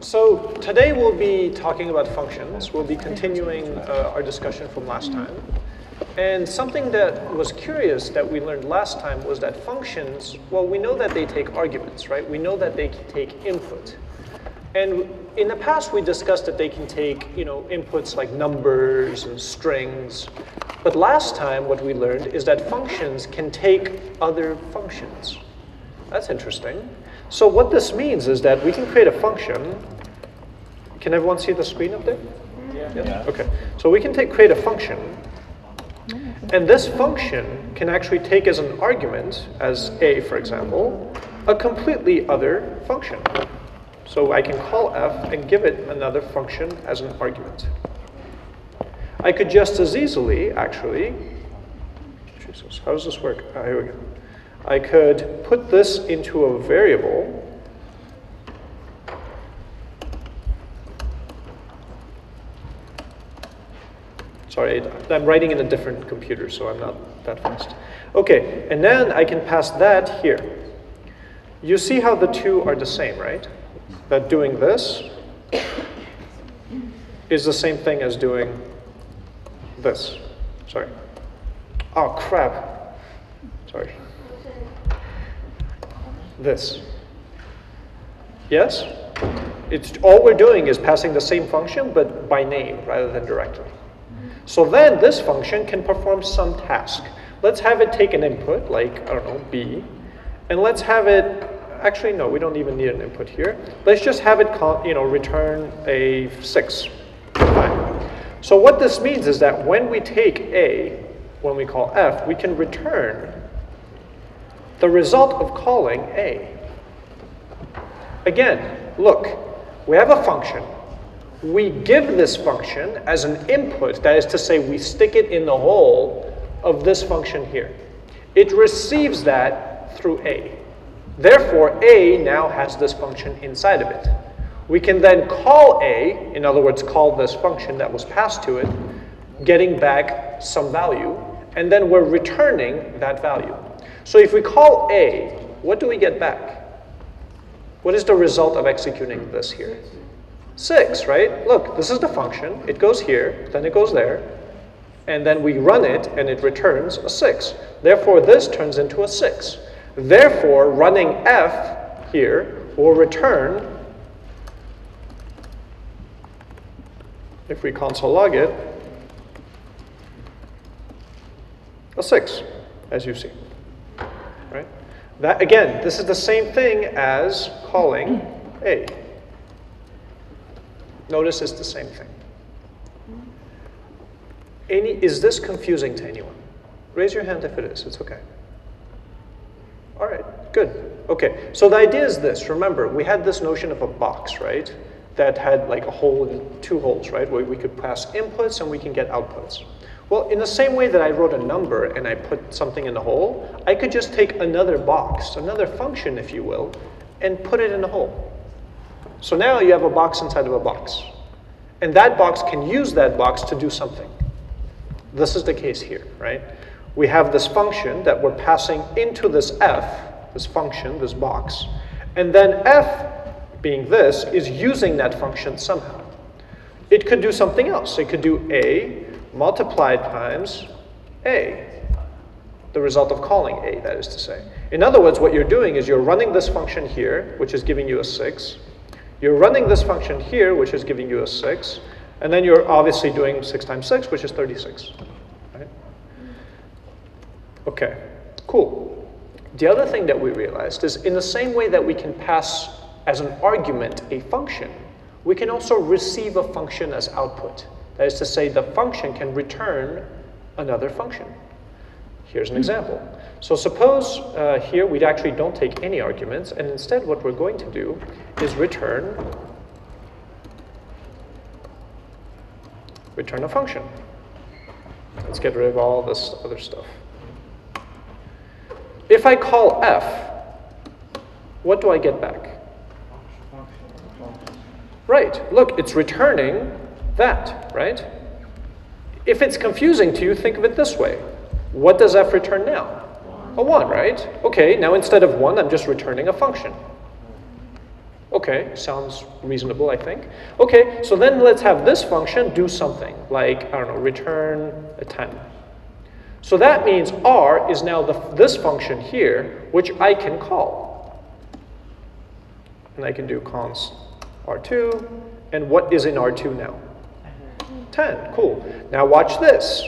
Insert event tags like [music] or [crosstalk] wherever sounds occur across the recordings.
So today we'll be talking about functions. We'll be continuing uh, our discussion from last time. And something that was curious that we learned last time was that functions, well, we know that they take arguments, right? We know that they take input. And in the past, we discussed that they can take, you know, inputs like numbers and strings. But last time, what we learned is that functions can take other functions. That's interesting. So what this means is that we can create a function. Can everyone see the screen up there? Yeah. Yeah. Okay. So we can take create a function, and this function can actually take as an argument, as a, for example, a completely other function. So I can call f and give it another function as an argument. I could just as easily, actually, Jesus, how does this work? Ah, here we go. I could put this into a variable. Sorry, I'm writing in a different computer, so I'm not that fast. Okay, and then I can pass that here. You see how the two are the same, right? That doing this is the same thing as doing this. Sorry. Oh, crap. Sorry. This. Yes? It's, all we're doing is passing the same function, but by name rather than directly. So then this function can perform some task. Let's have it take an input, like, I don't know, b, and let's have it, actually, no, we don't even need an input here. Let's just have it, call, you know, return a 6. Fine. So what this means is that when we take a, when we call f, we can return the result of calling a. Again, look, we have a function. We give this function as an input, that is to say, we stick it in the hole of this function here. It receives that through a. Therefore, a now has this function inside of it. We can then call a, in other words, call this function that was passed to it, getting back some value, and then we're returning that value. So if we call a, what do we get back? What is the result of executing this here? 6, right? Look, this is the function. It goes here, then it goes there, and then we run it, and it returns a 6. Therefore, this turns into a 6. Therefore, running f here will return, if we console log it, a 6, as you see. That, again, this is the same thing as calling A. Notice it's the same thing. Any, is this confusing to anyone? Raise your hand if it is. It's okay. All right, good. Okay, so the idea is this. Remember, we had this notion of a box, right? That had like a hole and two holes, right? Where we could pass inputs and we can get outputs. Well, in the same way that I wrote a number and I put something in the hole, I could just take another box, another function, if you will, and put it in the hole. So now you have a box inside of a box. And that box can use that box to do something. This is the case here, right? We have this function that we're passing into this f, this function, this box, and then f, being this, is using that function somehow. It could do something else. It could do a multiplied times a, the result of calling a, that is to say. In other words, what you're doing is you're running this function here, which is giving you a 6. You're running this function here, which is giving you a 6. And then you're obviously doing 6 times 6, which is 36. Right? Okay, cool. The other thing that we realized is in the same way that we can pass as an argument a function, we can also receive a function as output. That is to say, the function can return another function. Here's an example. So suppose uh, here we actually don't take any arguments, and instead what we're going to do is return return a function. Let's get rid of all this other stuff. If I call f, what do I get back? Right, look, it's returning that, right? If it's confusing to you, think of it this way. What does f return now? A 1, right? Okay, now instead of 1, I'm just returning a function. Okay, sounds reasonable, I think. Okay, so then let's have this function do something, like, I don't know, return a 10. So that means r is now the, this function here, which I can call. And I can do const r2, and what is in r2 now? 10, cool. Now watch this.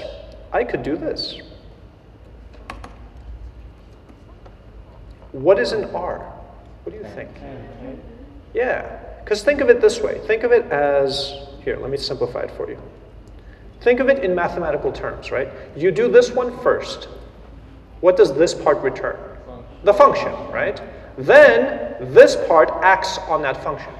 I could do this. What is an r? What do you think? Yeah, because think of it this way. Think of it as, here, let me simplify it for you. Think of it in mathematical terms, right? You do this one first. What does this part return? The function, right? Then this part acts on that function.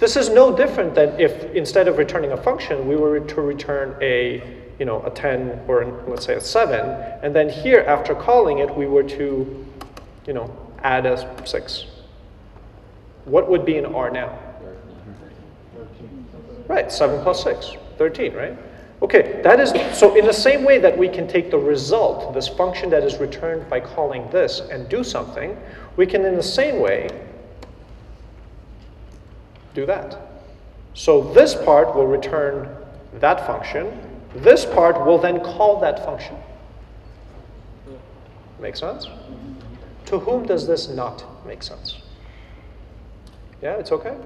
This is no different than if instead of returning a function, we were to return a, you know, a 10 or let's say a 7, and then here after calling it, we were to, you know, add a 6. What would be in R now? Right, 7 plus 6, 13, right? Okay, that is, so in the same way that we can take the result, this function that is returned by calling this, and do something, we can in the same way do that. So this part will return that function. This part will then call that function. Make sense? To whom does this not make sense? Yeah, it's okay?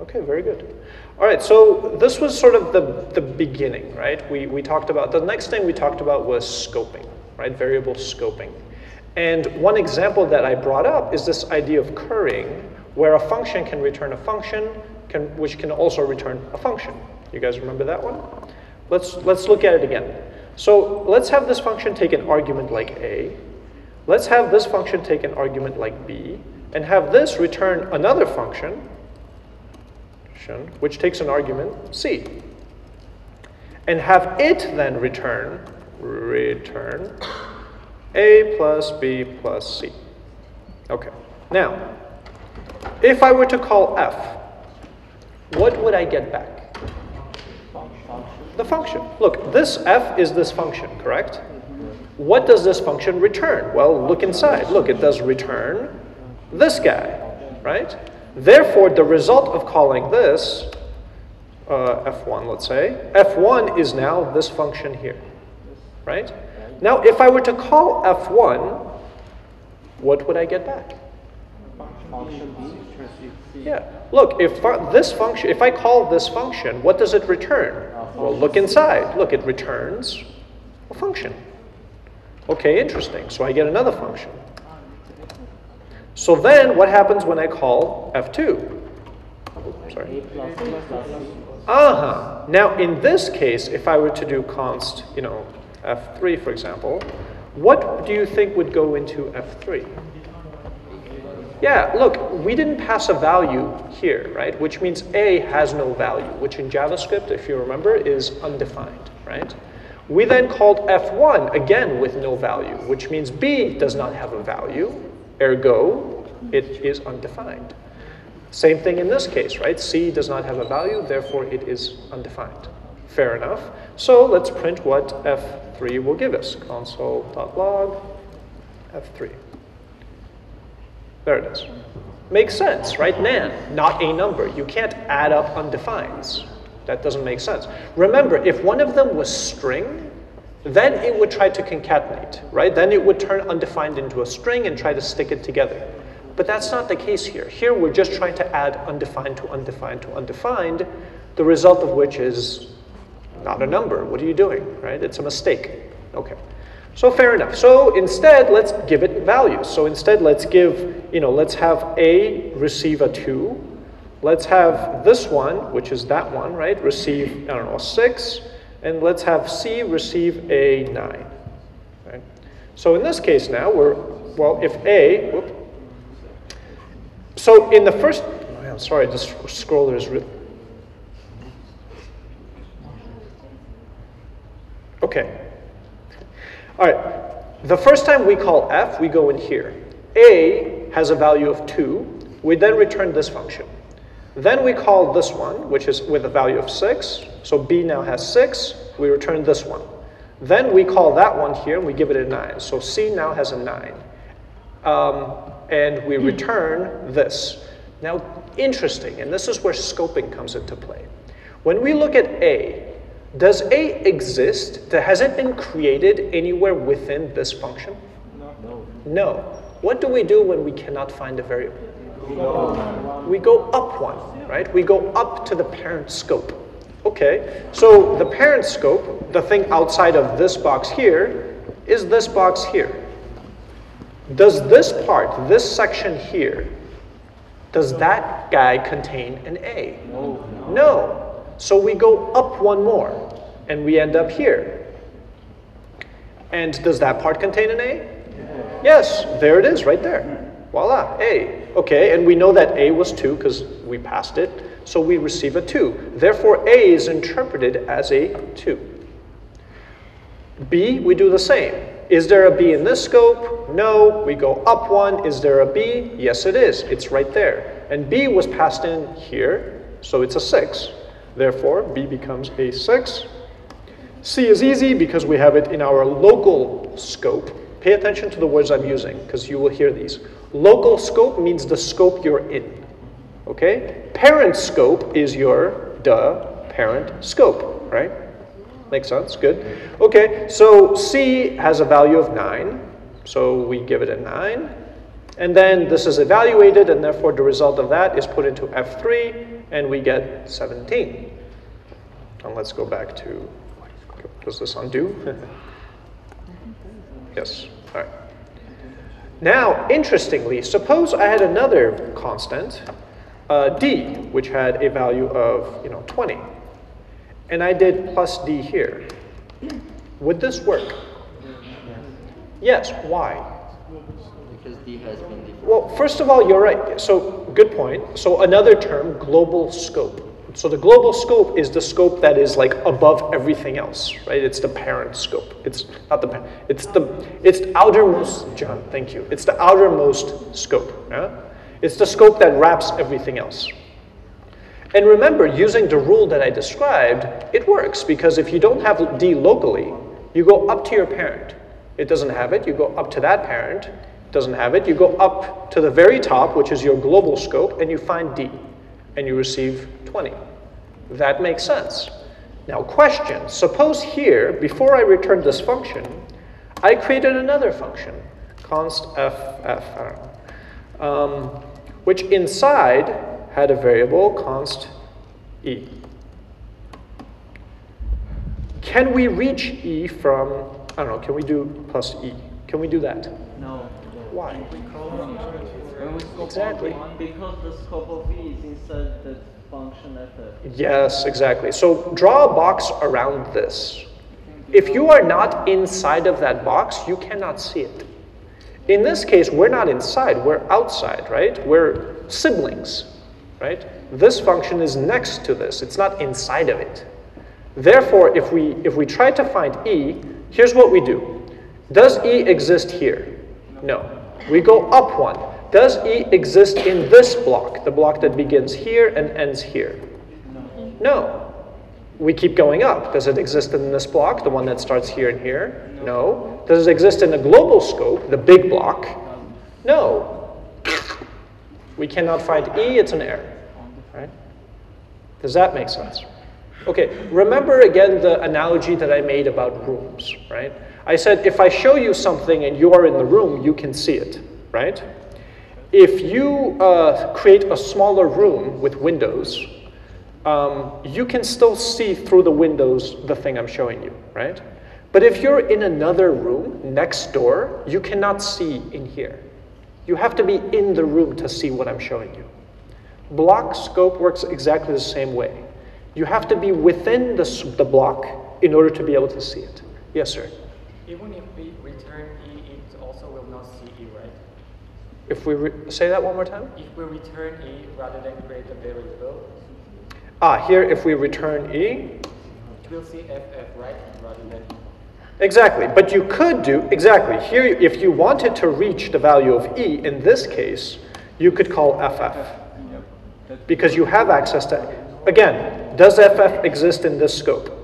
Okay, very good. All right, so this was sort of the, the beginning, right? We, we talked about, the next thing we talked about was scoping, right? Variable scoping. And one example that I brought up is this idea of currying, where a function can return a function, can, which can also return a function. You guys remember that one? Let's, let's look at it again. So let's have this function take an argument like a. Let's have this function take an argument like b, and have this return another function, which takes an argument c. And have it then return, return a plus b plus c. Okay, now, if I were to call f, what would I get back? The function. Look, this f is this function, correct? What does this function return? Well, look inside. Look, it does return this guy, right? Therefore, the result of calling this, uh, f1, let's say, f1 is now this function here, right? Now, if I were to call f1, what would I get back? Yeah. Look, if this function, if I call this function, what does it return? Well, look inside. Look, it returns a function. Okay, interesting. So I get another function. So then what happens when I call f2? Sorry. Uh-huh. Now in this case, if I were to do const, you know, f3 for example, what do you think would go into f3? Yeah, look, we didn't pass a value here, right? Which means a has no value, which in JavaScript, if you remember, is undefined, right? We then called f1, again with no value, which means b does not have a value, ergo, it is undefined. Same thing in this case, right? c does not have a value, therefore it is undefined. Fair enough. So let's print what f3 will give us. Console.log f3. There it is. Makes sense, right? NaN, not a number. You can't add up undefineds. That doesn't make sense. Remember, if one of them was string, then it would try to concatenate, right? Then it would turn undefined into a string and try to stick it together. But that's not the case here. Here we're just trying to add undefined to undefined to undefined, the result of which is not a number. What are you doing, right? It's a mistake. Okay. So fair enough. So instead, let's give it values. So instead, let's give, you know, let's have A receive a 2. Let's have this one, which is that one, right, receive, I don't know, a 6. And let's have C receive a 9. Right? So in this case now, we're, well, if A, whoop, so in the first, oh, I'm sorry, this scroller is really, okay. All right, the first time we call f, we go in here. a has a value of 2. We then return this function. Then we call this one, which is with a value of 6. So b now has 6. We return this one. Then we call that one here, and we give it a 9. So c now has a 9. Um, and we return this. Now, interesting, and this is where scoping comes into play. When we look at A, does A exist? Has it been created anywhere within this function? No. No. What do we do when we cannot find a variable? We go up one, right? We go up to the parent scope. Okay, so the parent scope, the thing outside of this box here, is this box here. Does this part, this section here, does that guy contain an A? No. No. So we go up one more, and we end up here. And does that part contain an A? Yes, there it is, right there. Voila, A. Okay, and we know that A was 2 because we passed it, so we receive a 2. Therefore, A is interpreted as a 2. B, we do the same. Is there a B in this scope? No. We go up one. Is there a B? Yes, it is. It's right there. And B was passed in here, so it's a 6. Therefore, B becomes a 6. C is easy because we have it in our local scope. Pay attention to the words I'm using because you will hear these. Local scope means the scope you're in. Okay? Parent scope is your the parent scope, right? Makes sense? Good. Okay, so C has a value of 9. So we give it a 9. And then this is evaluated, and therefore the result of that is put into F3, and we get 17. And let's go back to, does this undo? [laughs] yes, all right. Now, interestingly, suppose I had another constant, uh, d, which had a value of you know 20 and I did plus d here, would this work? Yes, why? Because d has been defined. Well, first of all, you're right. So, good point. So, another term, global scope. So, the global scope is the scope that is like above everything else, right? It's the parent scope. It's not the parent. It's the it's the outermost. John, thank you. It's the outermost scope. Yeah? It's the scope that wraps everything else. And remember, using the rule that I described, it works because if you don't have D locally, you go up to your parent. It doesn't have it, you go up to that parent. Doesn't have it, you go up to the very top, which is your global scope, and you find D, and you receive 20. That makes sense. Now, question suppose here, before I return this function, I created another function, const f, um, which inside had a variable const e. Can we reach e from, I don't know, can we do plus e? Can we do that? No. Why? When we scope Exactly. one, because the scope of e is inside the function ff. Yes, exactly. So draw a box around this. If you are not inside of that box, you cannot see it. In this case, we're not inside, we're outside, right? We're siblings right? This function is next to this, it's not inside of it. Therefore, if we, if we try to find e, here's what we do. Does e exist here? No. We go up one. Does e exist in this block, the block that begins here and ends here? No. We keep going up. Does it exist in this block, the one that starts here and here? No. Does it exist in the global scope, the big block? No. We cannot find E, it's an error. Right? Does that make sense? Okay, remember again the analogy that I made about rooms, right? I said if I show you something and you are in the room, you can see it, right? If you uh, create a smaller room with windows, um, you can still see through the windows the thing I'm showing you, right? But if you're in another room next door, you cannot see in here. You have to be in the room to see what I'm showing you. Block scope works exactly the same way. You have to be within the, the block in order to be able to see it. Yes, sir? Even if we return E, it also will not see E, right? If we say that one more time? If we return E rather than create a variable, Ah, here if we return E, it will see FF, right? Rather than Exactly, but you could do, exactly, here if you wanted to reach the value of E, in this case, you could call FF. Because you have access to, again, does FF exist in this scope?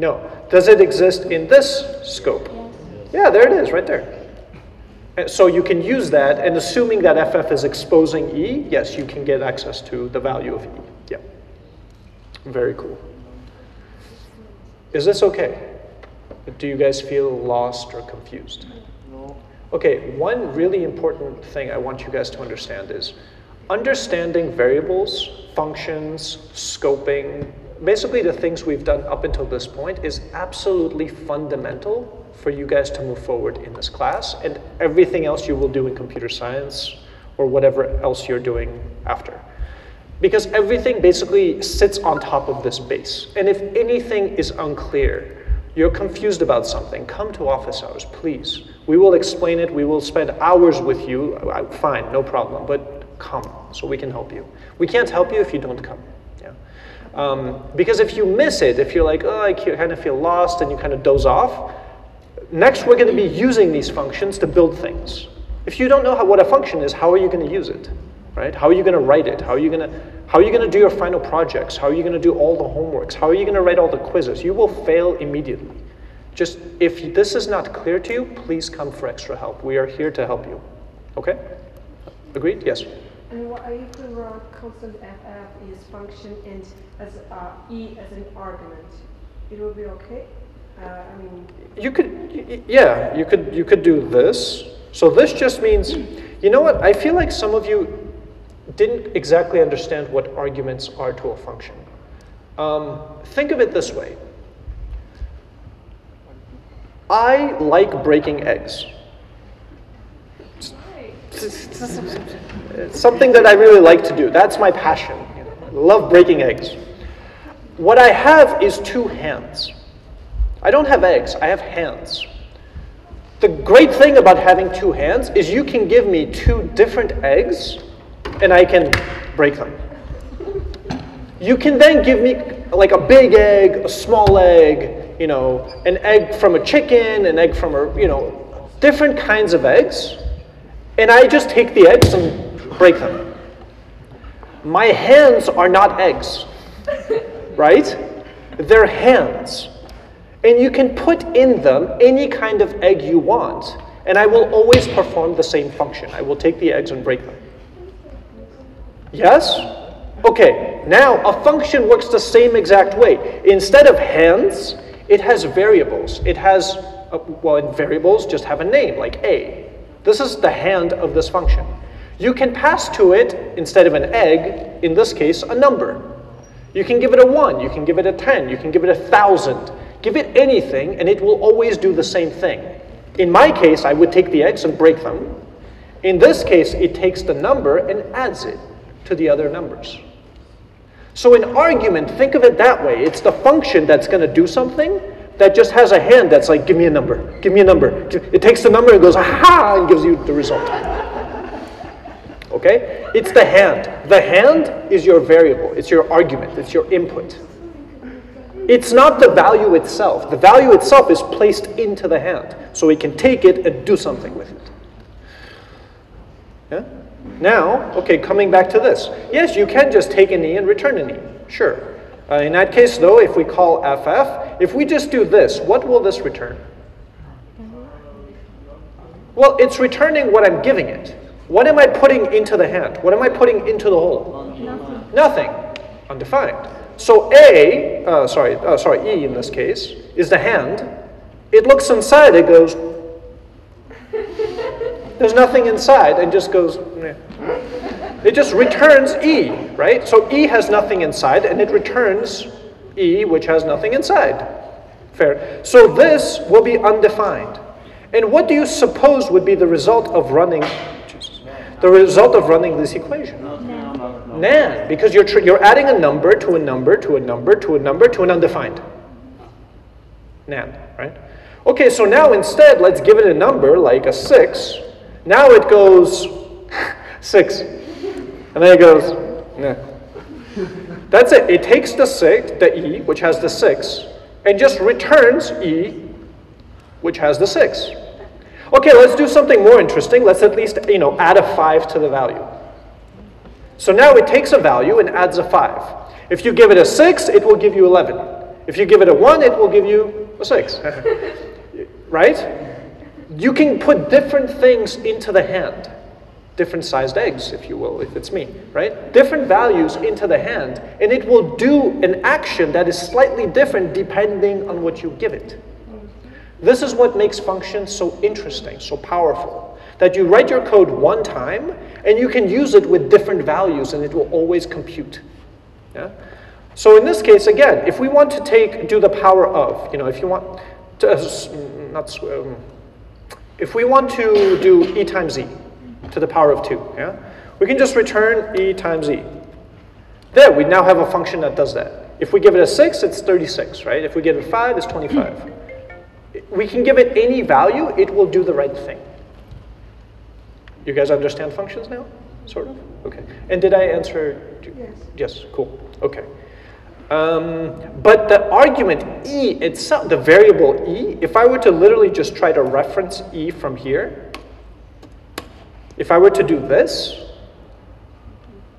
No. No. Does it exist in this scope? Yeah, there it is, right there. So you can use that, and assuming that ff is exposing e, yes, you can get access to the value of e. Yeah. Very cool. Is this okay? Do you guys feel lost or confused? No. Okay, one really important thing I want you guys to understand is understanding variables, functions, scoping, basically the things we've done up until this point is absolutely fundamental for you guys to move forward in this class and everything else you will do in computer science or whatever else you're doing after. Because everything basically sits on top of this base. And if anything is unclear, you're confused about something, come to office hours, please. We will explain it, we will spend hours with you. Fine, no problem, but come so we can help you. We can't help you if you don't come. Um, because if you miss it, if you're like, oh, I kind of feel lost and you kind of doze off, next we're going to be using these functions to build things. If you don't know how, what a function is, how are you going to use it? Right? How are you going to write it? How are you going to how are you going to do your final projects? How are you going to do all the homeworks? How are you going to write all the quizzes? You will fail immediately. Just if this is not clear to you, please come for extra help. We are here to help you. Okay? Agreed? Yes. And what I we run constant ff is function and as uh, e as an argument? It will be okay. Uh, I mean, you could, yeah, you could, you could do this. So this just means, you know what? I feel like some of you didn't exactly understand what arguments are to a function. Um, think of it this way. I like breaking eggs. It's something that I really like to do. That's my passion. I love breaking eggs. What I have is two hands. I don't have eggs, I have hands. The great thing about having two hands is you can give me two different eggs and I can break them. You can then give me like a big egg, a small egg, you know, an egg from a chicken, an egg from a, you know, different kinds of eggs. And I just take the eggs and break them. My hands are not eggs, [laughs] right? They're hands. And you can put in them any kind of egg you want, and I will always perform the same function. I will take the eggs and break them. Yes? Okay, now a function works the same exact way. Instead of hands, it has variables. It has, uh, well, variables just have a name, like a. This is the hand of this function. You can pass to it, instead of an egg, in this case, a number. You can give it a 1, you can give it a 10, you can give it a 1,000. Give it anything, and it will always do the same thing. In my case, I would take the eggs and break them. In this case, it takes the number and adds it to the other numbers. So in argument, think of it that way. It's the function that's going to do something that just has a hand that's like, give me a number, give me a number. It takes the number and goes, aha, and gives you the result. Okay? It's the hand. The hand is your variable, it's your argument, it's your input. It's not the value itself. The value itself is placed into the hand, so we can take it and do something with it. Yeah? Now, okay, coming back to this. Yes, you can just take an E and return an E. Sure. Uh, in that case, though, if we call FF, if we just do this, what will this return? Well, it's returning what I'm giving it. What am I putting into the hand? What am I putting into the hole? Nothing. Nothing. Undefined. So A, uh, sorry, uh, sorry, E in this case, is the hand. It looks inside, it goes, [laughs] there's nothing inside and just goes, Meh. It just returns E, right? So E has nothing inside and it returns E, which has nothing inside. Fair. So this will be undefined. And what do you suppose would be the result of running, the result of running this equation? NaN, because you're, you're adding a number to a number to a number to a number to an undefined. NaN, right? Okay, so now instead, let's give it a number like a 6, now it goes [laughs] six. And then it goes, yeah. That's it. It takes the six, the E, which has the six, and just returns E, which has the six. Okay, let's do something more interesting. Let's at least, you know, add a five to the value. So now it takes a value and adds a five. If you give it a six, it will give you 11. If you give it a one, it will give you a six. [laughs] right? you can put different things into the hand, different sized eggs, if you will, if it's me, right? Different values into the hand, and it will do an action that is slightly different depending on what you give it. This is what makes functions so interesting, so powerful. That you write your code one time and you can use it with different values and it will always compute. Yeah? So in this case, again, if we want to take do the power of, you know, if you want to, uh, not um, if we want to do e times e to the power of 2, yeah, we can just return e times e. There, we now have a function that does that. If we give it a 6, it's 36, right? If we give it 5, it's 25 we can give it any value, it will do the right thing. You guys understand functions now? Sort of? Okay. And did I answer? Yes. Yes, cool. Okay. Um, but the argument e itself, the variable e, if I were to literally just try to reference e from here, if I were to do this,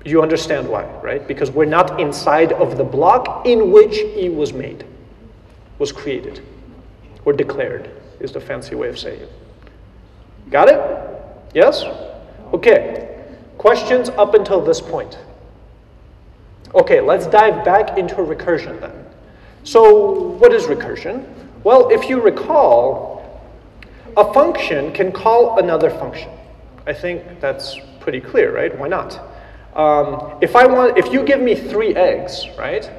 you understand why, right? Because we're not inside of the block in which e was made, was created or declared is the fancy way of saying it. Got it? Yes? Okay. Questions up until this point? Okay, let's dive back into recursion then. So, what is recursion? Well, if you recall, a function can call another function. I think that's pretty clear, right? Why not? Um, if I want, if you give me three eggs, right?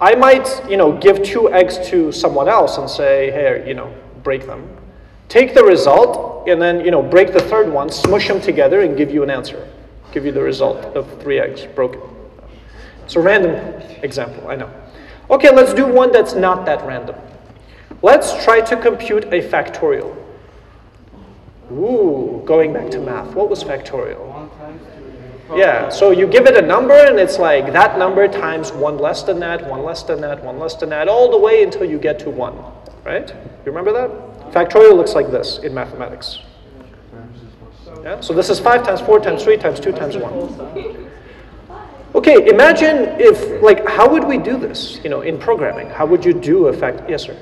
I might, you know, give two eggs to someone else and say, hey, you know, break them. Take the result and then, you know, break the third one, smush them together and give you an answer. Give you the result of three eggs broken. It's a random example, I know. Okay, let's do one that's not that random. Let's try to compute a factorial. Ooh, going back to math. What was factorial? Yeah, so you give it a number and it's like that number times one less than that, one less than that, one less than that, all the way until you get to one, right? You remember that? Factorial looks like this in mathematics. Yeah, so this is 5 times 4 times 3 times 2 times 1. Okay, imagine if, like, how would we do this, you know, in programming? How would you do a fact? Yes, sir.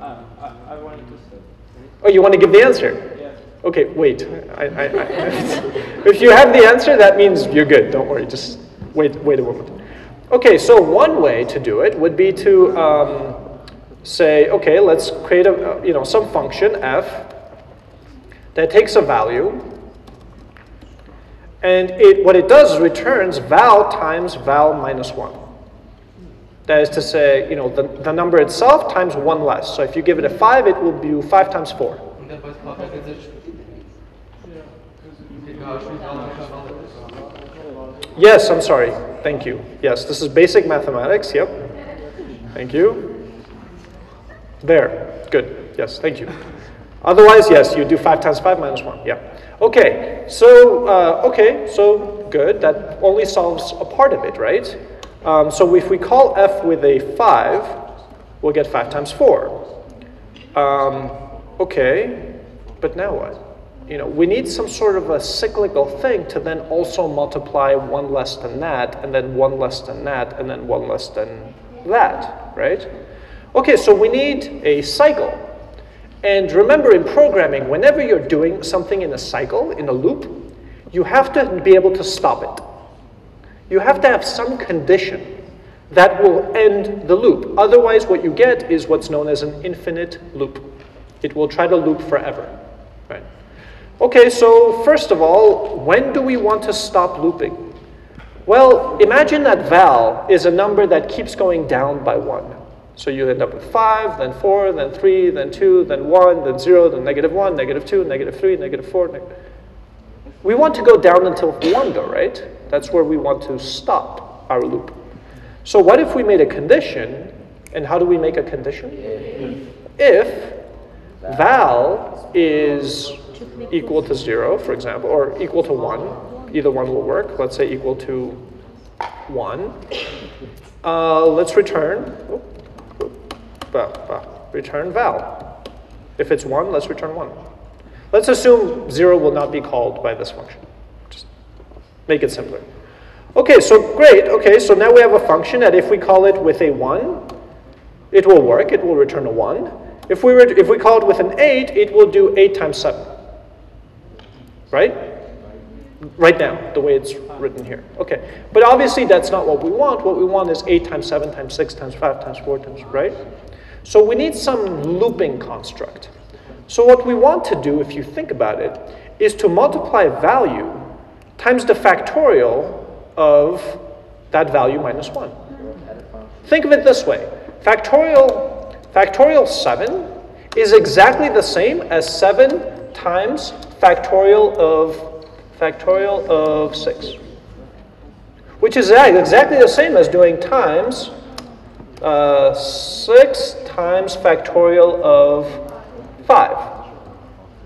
Uh, I, I wanted to say. Oh, you want to give the answer? Okay, wait. I, I, I, [laughs] if you have the answer, that means you're good. Don't worry. Just wait, wait a moment. Okay, so one way to do it would be to um, say, okay, let's create a, you know, some function f that takes a value, and it, what it does is returns val times val minus 1. That is to say, you know, the, the number itself times 1 less. So if you give it a 5, it will be 5 times 4. Yes, I'm sorry. Thank you. Yes, this is basic mathematics. Yep. Thank you. There. Good. Yes, thank you. Otherwise, yes, you do 5 times 5 minus 1. Yeah. Okay, so, uh, okay, so good. That only solves a part of it, right? Um, so if we call f with a 5, we'll get 5 times 4. Um, okay, but now what? You know, we need some sort of a cyclical thing to then also multiply one less than that, and then one less than that, and then one less than that, right? Okay, so we need a cycle. And remember in programming, whenever you're doing something in a cycle, in a loop, you have to be able to stop it. You have to have some condition that will end the loop. Otherwise, what you get is what's known as an infinite loop. It will try to loop forever? Okay, so first of all, when do we want to stop looping? Well, imagine that val is a number that keeps going down by 1. So you end up with 5, then 4, then 3, then 2, then 1, then 0, then negative 1, negative 2, negative 3, negative 4. Neg we want to go down until 1 though, right? That's where we want to stop our loop. So what if we made a condition, and how do we make a condition? If val is equal to 0, for example, or equal to 1. Either one will work. Let's say equal to 1. Uh, let's return, return val. If it's 1, let's return 1. Let's assume 0 will not be called by this function. Just make it simpler. Okay, so great. Okay, so now we have a function that if we call it with a 1, it will work. It will return a 1. If we, were if we call it with an 8, it will do 8 times 7. Right? Right now, the way it's written here. Okay. But obviously, that's not what we want. What we want is 8 times 7 times 6 times 5 times 4 times, right? So we need some looping construct. So what we want to do, if you think about it, is to multiply value times the factorial of that value minus 1. Think of it this way. Factorial, factorial 7 is exactly the same as 7 times factorial of factorial of 6. Which is exactly the same as doing times uh, 6 times factorial of 5.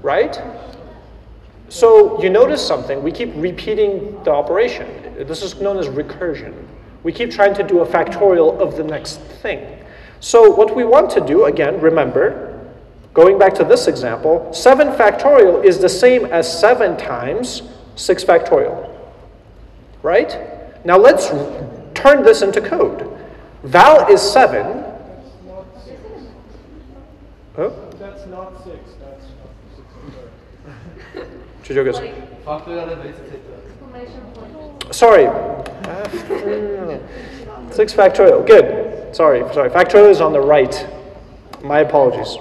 Right? So you notice something, we keep repeating the operation. This is known as recursion. We keep trying to do a factorial of the next thing. So what we want to do, again, remember, going back to this example, 7 factorial is the same as 7 times 6 factorial. Right? Now let's turn this into code. Val is 7. Huh? That's not six, that's six. Chujogas. Exclamation point. Sorry. Six factorial. Good. Sorry. Sorry. Factorial is on the right. My apologies.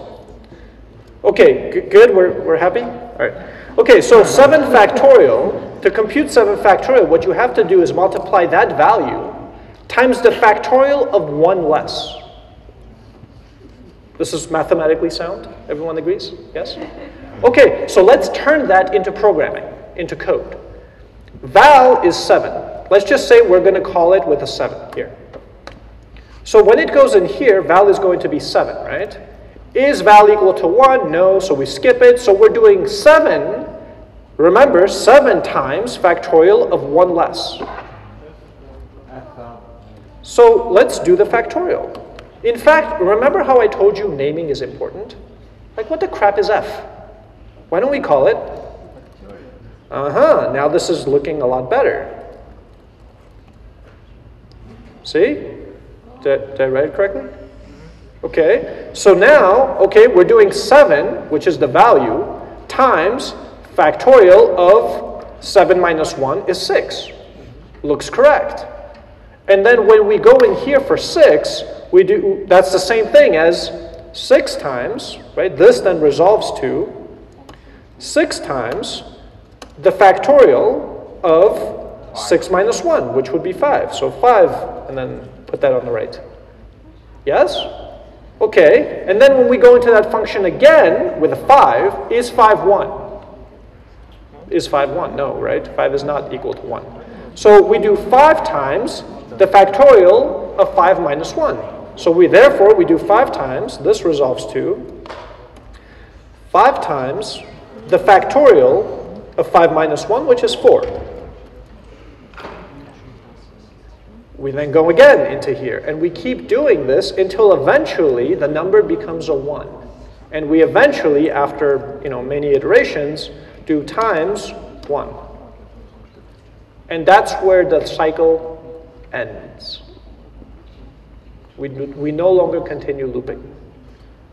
Okay. Good. We're, we're happy? All right. Okay. So 7 factorial. To compute 7 factorial, what you have to do is multiply that value times the factorial of 1 less. This is mathematically sound? Everyone agrees? Yes? Okay, so let's turn that into programming, into code. Val is 7. Let's just say we're going to call it with a 7 here. So when it goes in here, val is going to be 7, right? Is val equal to 1? No, so we skip it. So we're doing 7, remember, 7 times factorial of 1 less. So let's do the factorial. In fact, remember how I told you naming is important? Like, what the crap is f? Why don't we call it? Uh huh, now this is looking a lot better. See? Did, did I write it correctly? Okay, so now, okay, we're doing 7, which is the value, times factorial of 7 minus 1 is 6. Looks correct. And then when we go in here for 6, we do that's the same thing as 6 times, right? This then resolves to 6 times the factorial of 6 minus 1, which would be 5. So 5, and then put that on the right. Yes? Okay, and then when we go into that function again with a 5, is 5 1? Is 5 1? No, right? 5 is not equal to 1. So we do 5 times the factorial of 5 minus 1. So we therefore we do 5 times, this resolves to 5 times the factorial of 5 minus 1, which is 4. We then go again into here, and we keep doing this until eventually the number becomes a 1. And we eventually, after you know, many iterations, do times 1. And that's where the cycle ends. We, we no longer continue looping.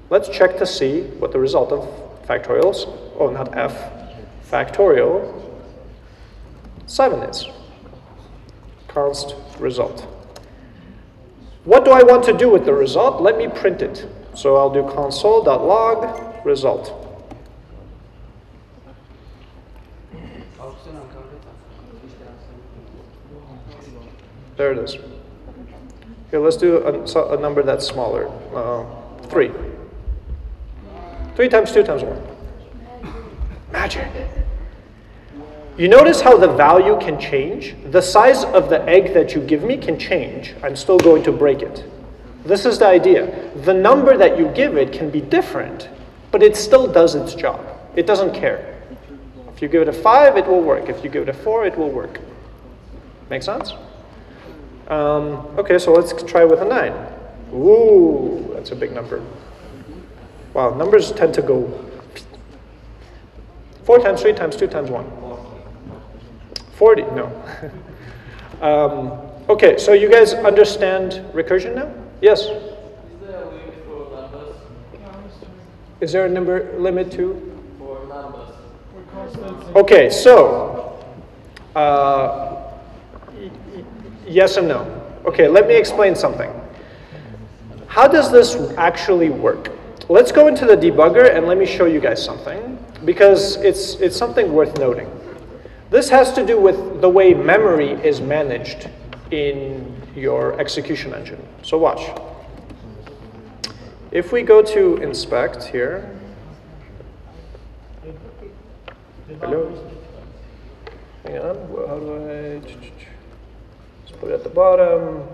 Let's check to see what the result of factorials, oh, not f, factorial 7 is. Const result. What do I want to do with the result? Let me print it. So I'll do console.log result. There it is. Okay, let's do a, a number that's smaller. Uh, 3. 3 times 2 times 1. Magic. You notice how the value can change? The size of the egg that you give me can change. I'm still going to break it. This is the idea. The number that you give it can be different, but it still does its job. It doesn't care. If you give it a 5, it will work. If you give it a 4, it will work. Make sense? Um, okay, so let's try with a 9. Ooh, that's a big number. Wow, numbers tend to go 4 times 3 times 2 times 1. 40, no. [laughs] um, okay, so you guys understand recursion now? Yes? Is there a limit for numbers? Is there a number limit to? Okay, so, uh, yes and no. Okay, let me explain something. How does this actually work? Let's go into the debugger and let me show you guys something because it's, it's something worth noting. This has to do with the way memory is managed in your execution engine. So watch. If we go to inspect here, hello? Hang on, how do I? Put it at the bottom.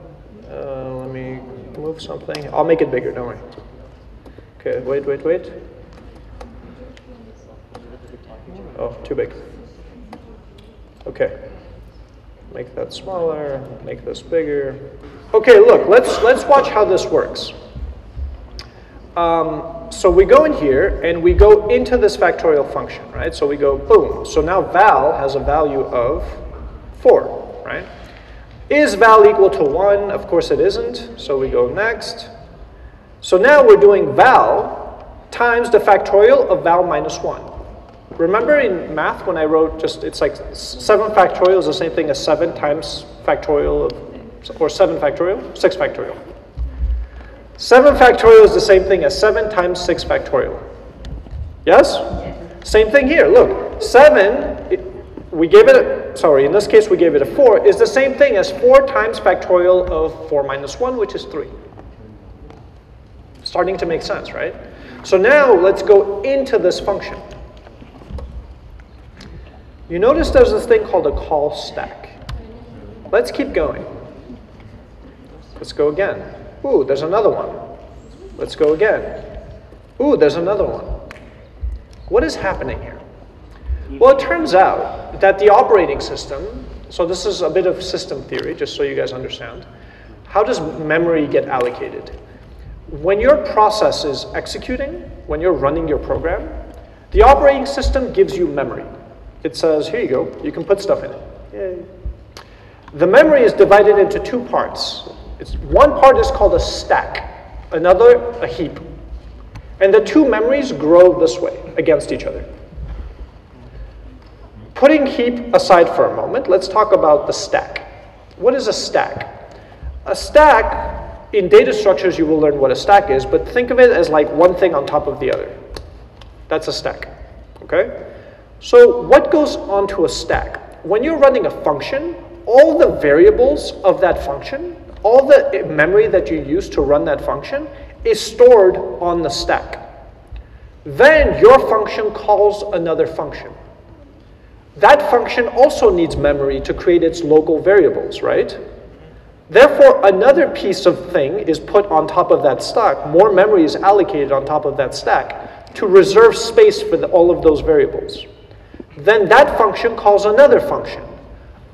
Uh, let me move something. I'll make it bigger, don't worry. Okay, wait, wait, wait. Oh, too big. Okay. Make that smaller, make this bigger. Okay, look, let's, let's watch how this works. Um, so we go in here and we go into this factorial function, right? So we go boom. So now val has a value of 4, right? Is val equal to 1? Of course it isn't. So we go next. So now we're doing val times the factorial of val minus 1. Remember in math when I wrote just, it's like 7 factorial is the same thing as 7 times factorial of, or 7 factorial? 6 factorial. 7 factorial is the same thing as 7 times 6 factorial. Yes? Same thing here. Look, 7, it- we gave it, a, sorry, in this case we gave it a 4, is the same thing as 4 times factorial of 4 minus 1, which is 3. Starting to make sense, right? So now let's go into this function. You notice there's this thing called a call stack. Let's keep going. Let's go again. Ooh, there's another one. Let's go again. Ooh, there's another one. What is happening here? Well, it turns out that the operating system, so this is a bit of system theory, just so you guys understand. How does memory get allocated? When your process is executing, when you're running your program, the operating system gives you memory. It says, here you go, you can put stuff in it. Yay. The memory is divided into two parts. It's, one part is called a stack, another a heap. And the two memories grow this way against each other. Putting heap aside for a moment, let's talk about the stack. What is a stack? A stack, in data structures, you will learn what a stack is, but think of it as like one thing on top of the other. That's a stack. Okay? So, what goes onto a stack? When you're running a function, all the variables of that function, all the memory that you use to run that function, is stored on the stack. Then your function calls another function. That function also needs memory to create its local variables, right? Therefore, another piece of thing is put on top of that stack. More memory is allocated on top of that stack to reserve space for the, all of those variables. Then that function calls another function.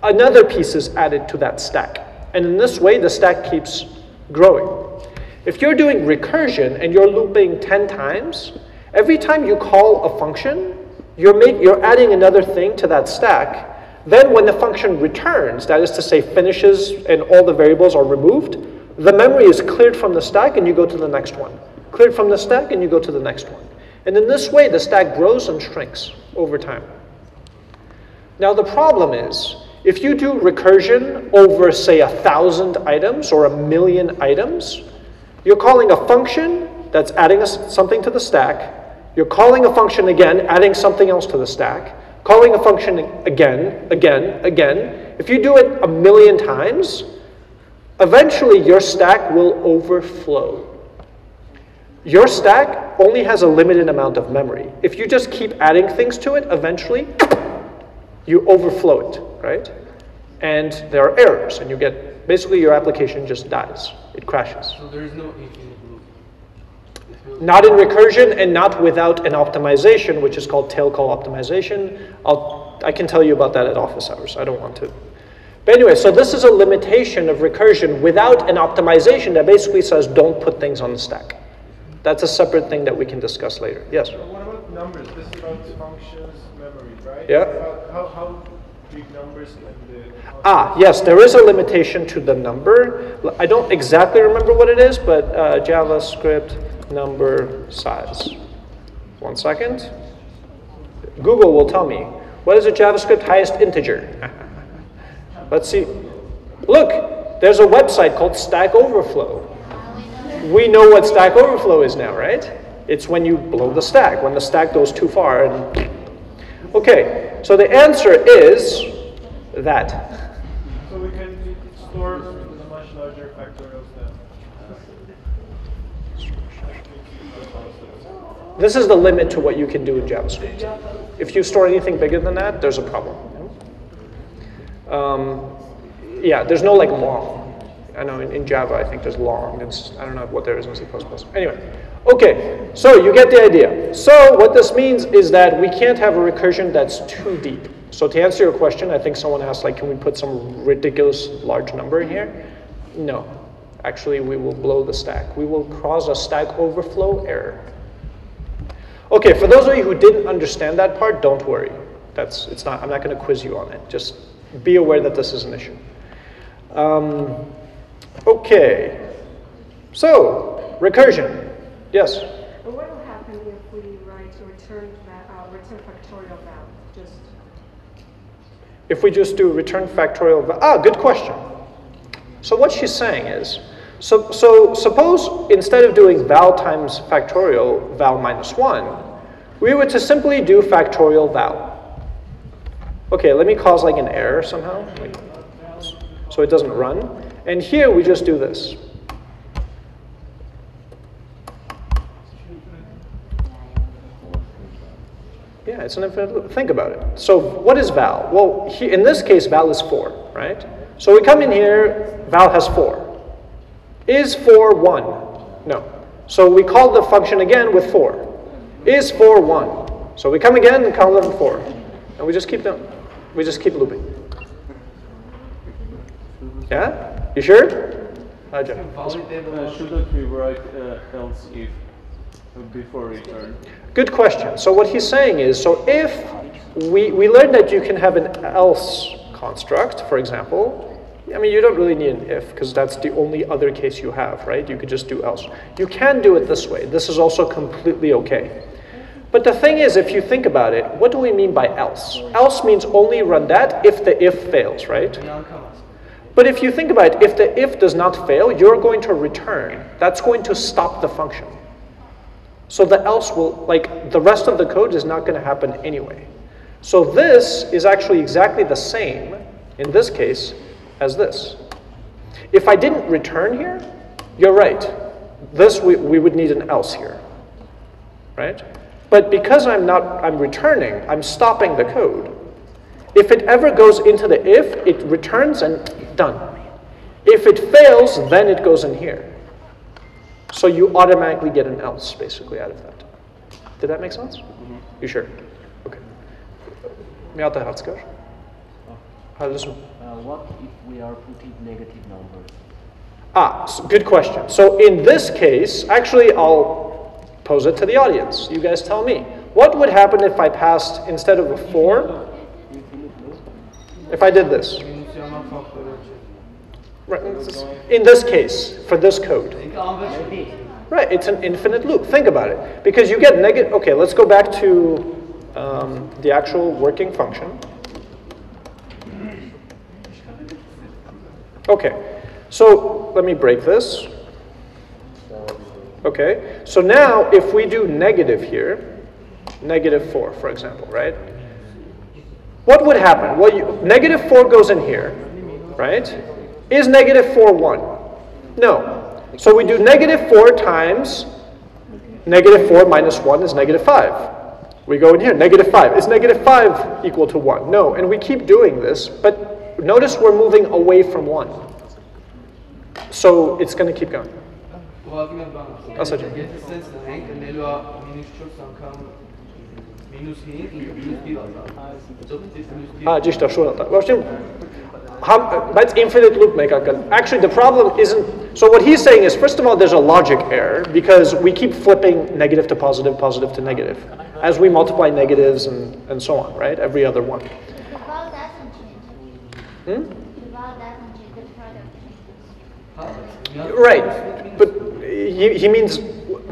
Another piece is added to that stack. And in this way, the stack keeps growing. If you're doing recursion and you're looping 10 times, every time you call a function, you're, make, you're adding another thing to that stack. Then when the function returns, that is to say finishes and all the variables are removed, the memory is cleared from the stack and you go to the next one. Cleared from the stack and you go to the next one. And in this way, the stack grows and shrinks over time. Now the problem is, if you do recursion over, say, a thousand items or a million items, you're calling a function that's adding a, something to the stack. You're calling a function again, adding something else to the stack. Calling a function again, again, again. If you do it a million times, eventually your stack will overflow. Your stack only has a limited amount of memory. If you just keep adding things to it, eventually you overflow it, right? And there are errors, and you get basically your application just dies, it crashes. So there is no infinite loop. Not in recursion and not without an optimization, which is called tail call optimization. I'll, I can tell you about that at office hours. I don't want to. But anyway, so this is a limitation of recursion without an optimization that basically says don't put things on the stack. That's a separate thing that we can discuss later. Yes? What about numbers? This is about functions, memory, right? Yeah. About how, how big numbers and the. Ah, yes, there is a limitation to the number. I don't exactly remember what it is, but uh, JavaScript number size. One second. Google will tell me, what is a JavaScript highest integer? [laughs] Let's see. Look, there's a website called Stack Overflow. We know what Stack Overflow is now, right? It's when you blow the stack, when the stack goes too far. And... Okay, so the answer is that. So we can store with a much larger factorial step. This is the limit to what you can do in JavaScript. If you store anything bigger than that, there's a problem. Um, yeah, there's no like long. I know in, in Java, I think there's long. I don't know what there is in C++. Anyway, okay, so you get the idea. So what this means is that we can't have a recursion that's too deep. So to answer your question, I think someone asked, like, can we put some ridiculous large number in here? No. Actually, we will blow the stack. We will cause a stack overflow error. Okay, for those of you who didn't understand that part, don't worry. That's, it's not, I'm not going to quiz you on it. Just be aware that this is an issue. Um, okay, so recursion. Yes? And what will happen if we write return, va- uh, return factorial val? Just, If we just do return factorial, va- ah, good question. So what she's saying is, so, so suppose instead of doing val times factorial val minus 1, we were to simply do factorial val. Okay, let me cause like an error somehow, like, so it doesn't run. And here we just do this. Yeah, it's an infinite loop. Think about it. So what is val? Well, he, in this case, val is 4, right? So we come in here, val has 4. Is 4 1? No. So we call the function again with 4. Is 4 1? So we come again and call it 4. And we just keep doing, we just keep looping. Yeah? You sure? Hi, Jeff. Uh, shouldn't we write uh, else if uh, before return? Good question. So what he's saying is, so if we, we learned that you can have an else construct, for example, I mean, you don't really need an if because that's the only other case you have, right? You could just do else. You can do it this way. This is also completely okay. But the thing is, if you think about it, what do we mean by else? Else means only run that if the if fails, right? But if you think about it, if the if does not fail, you're going to return. That's going to stop the function. So the else will, like, the rest of the code is not going to happen anyway. So this is actually exactly the same, in this case, as this. If I didn't return here, you're right. This, we, we would need an else here, right? But because I'm not, I'm returning, I'm stopping the code. If it ever goes into the if, it returns and done. If it fails, then it goes in here. So you automatically get an else, basically, out of that. Did that make sense? You sure? Okay. Miata Hatskar. How does Uh, what if we are putting negative numbers? Ah, s- good question. So in this case, actually, I'll pose it to the audience. You guys tell me. What would happen if I passed, instead of a 4, [laughs] if I did this? Right, in this case, for this code. Right, it's an infinite loop. Think about it. Because you get negative, okay, let's go back to um, the actual working function. Okay, so let me break this. Okay, so now if we do negative here, negative 4, for example, right? What would happen? Well, you, negative 4 goes in here, right? Is negative 4 1? No. So we do negative 4 times negative 4 minus 1 is negative 5. We go in here, negative 5. Is negative 5 equal to 1? No. And we keep doing this, but notice we're moving away from 1. So it's going to keep going. Ah, just. Well, how- That's infinite loop maker. Actually, the problem isn't. So what he's saying is, first of all, there's a logic error because we keep flipping negative to positive, positive to negative, as we multiply negatives and, and so on, right? Every other one. The doesn't change. Hmm? The doesn't change. The. Right, but he, he means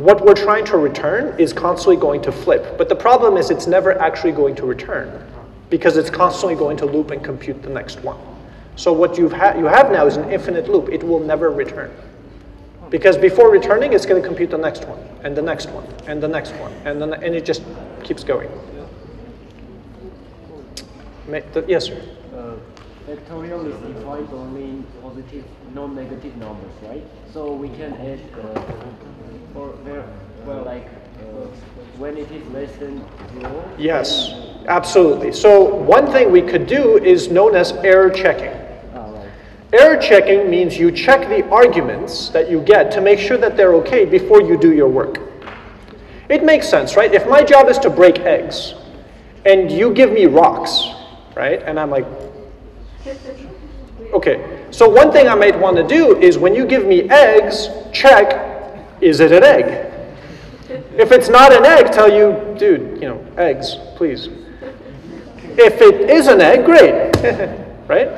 what we're trying to return is constantly going to flip. But the problem is it's never actually going to return because it's constantly going to loop and compute the next one. So what you've ha- you have now is an infinite loop. It will never return. Because before returning, it's going to compute the next one, and the next one, and the next one, and then and it just keeps going. The- yes, sir. Uh, factorial is defined only in positive, non-negative numbers, right? So we can add, uh, or where, well, like, uh, when it is less than zero. Yes, absolutely. So one thing we could do is known as error checking. Right. Error checking means you check the arguments that you get to make sure that they're okay before you do your work. It makes sense, right? If my job is to break eggs and you give me rocks, right? And I'm like, okay. So one thing I might want to do is when you give me eggs, check, is it an egg? If it's not an egg, tell you, dude, you know, eggs, please. If it is an egg, great, [laughs] right?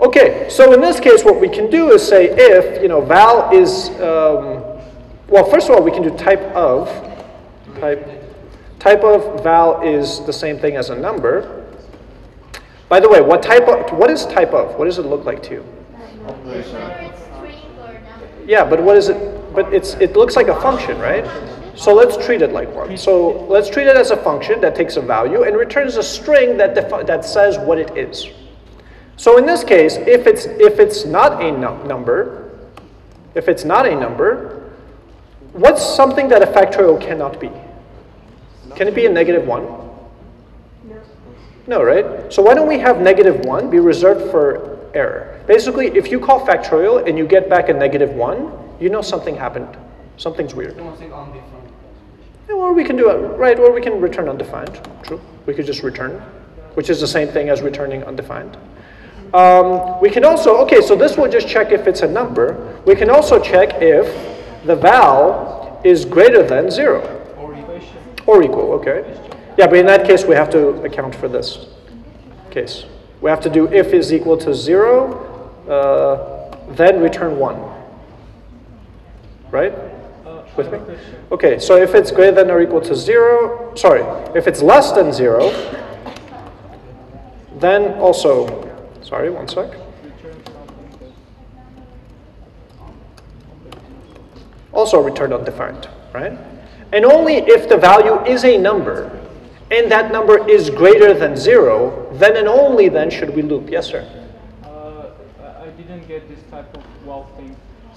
Okay, so in this case, what we can do is say if, you know, val is, um, well, first of all, we can do type of, type, type of val is the same thing as a number. By the way, what type of, what is type of? What does it look like to you? Whether it's string or number. Yeah, but what is it? But it's it looks like a function, right? So let's treat it like one. So let's treat it as a function that takes a value and returns a string that that says what it is. So in this case, if it's if it's not a num- number, if it's not a number, what's something that a factorial cannot be? Can it be a negative one? No, right? So why don't we have negative 1 be reserved for error? Basically, if you call factorial and you get back a negative 1, you know something happened. Something's weird. Yeah, or we can do it, right, or we can return undefined. True. We could just return, which is the same thing as returning undefined. Um, we can also, okay, so this will just check if it's a number. We can also check if the val is greater than 0 Or equation. or equal, okay? Yeah, but in that case, we have to account for this case. We have to do if is equal to 0, uh, then return 1. Right? With me? Okay, so if it's greater than or equal to 0, sorry, if it's less than 0, then also, sorry, one sec. Also return undefined, right? And only if the value is a number and that number is greater than 0, then and only then should we loop. Yes, sir? Uh, I didn't get this type of.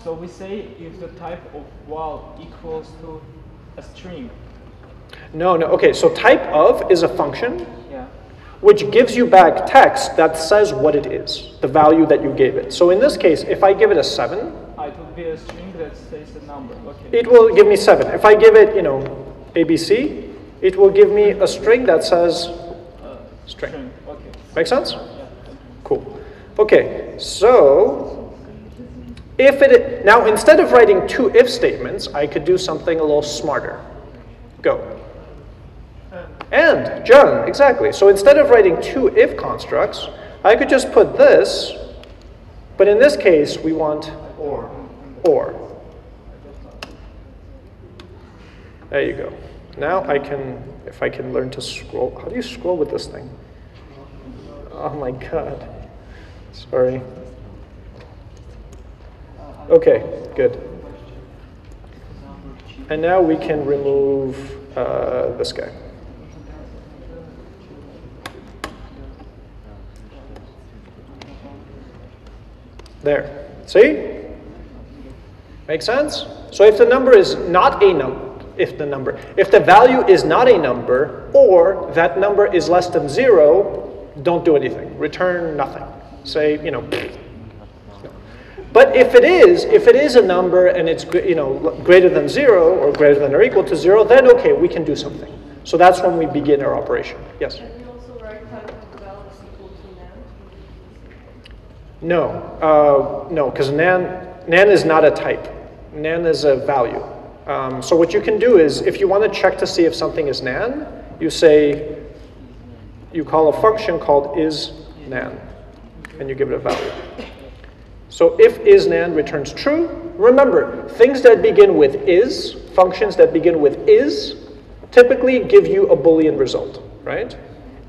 So we say if the type of val equals to a string. No, no. Okay, so type of is a function Yeah. which gives you back text that says what it is, the value that you gave it. So in this case, if I give it a 7, Ah, it would be a string that says a number. Okay. it will give me 7. If I give it, you know, ABC, it will give me a string that says string. string. Okay. Make sense? Yeah. Cool. Okay, so if it now instead of writing two if statements, I could do something a little smarter. Go. And John, exactly. So instead of writing two if constructs, I could just put this, but in this case we want Or. or. There you go. Now I can, if I can learn to scroll, how do you scroll with this thing? Oh my god. Sorry. Okay, good. And now we can remove uh, this guy. There. See? Make sense? So if the number is not a number, if the number, if the value is not a number, or that number is less than zero, don't do anything. Return nothing. Say, you know, no. But if it is, if it is a number and it's you know greater than zero or greater than or equal to zero, then okay, we can do something. So that's when we begin our operation. Yes. Can we also write type of val equal to NaN? No, uh, no, because NaN, NaN is not a type. NaN is a value. Um, so what you can do is, if you want to check to see if something is NaN, you say, you call a function called is NaN, and you give it a value. So if is NaN returns true, remember, things that begin with is functions that begin with is typically give you a Boolean result, right?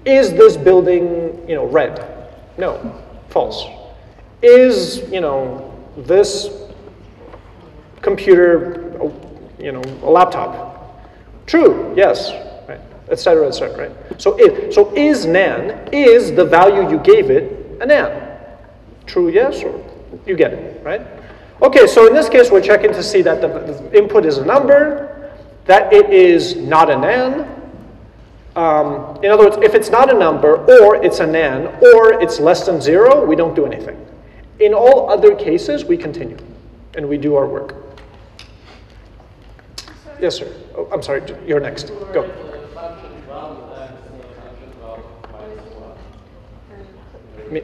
Is this building, you know, red? No, false. Is, you know, this computer, you know, a laptop? True, yes, right, et cetera, et cetera, right? So, if, so is is the value you gave it a NaN? True, yes, or you get it, right? Okay, so in this case, we're checking to see that the, input is a number, that it is not a NaN. Um, in other words, if it's not a number, or it's a NaN, or it's less than zero, we don't do anything. In all other cases, we continue and we do our work. Yes, sir. Oh, I'm sorry, you're next. Go.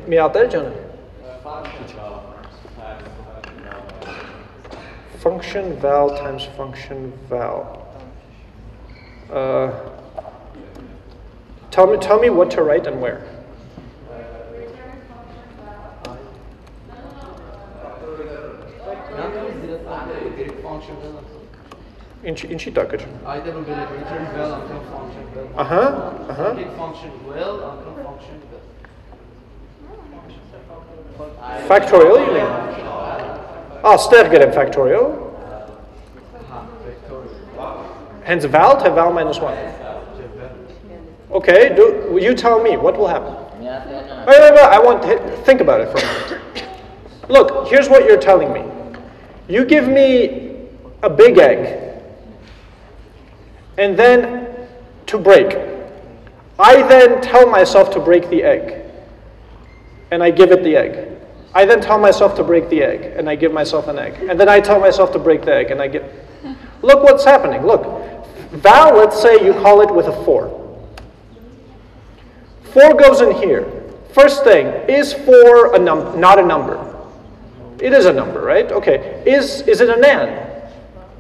Mi adı canım. Function val times function val. Uh, tell me, tell me what to write and where. Direkt function vel. İnci, inci takıcı. Ayda bu böyle return vel uncome function vel. Aha, aha. Get function well uncome function vel. Factorial you mean? Ah, sterkare factorial. Hence val to val minus one. Okay, do, you tell me, what will happen? Wait, wait, wait, I want to think about it for a minute. Look, here's what you're telling me. You give me a big egg, and then to break. I then tell myself to break the egg, and I give it the egg. I then tell myself to break the egg, and I give myself an egg. And then I tell myself to break the egg, and I get. [laughs] Look what's happening. Look. Val, let's say you call it with a 4. 4 goes in here. First thing, is 4 a num- not a number? It is a number, right? Okay. Is, is it a NaN?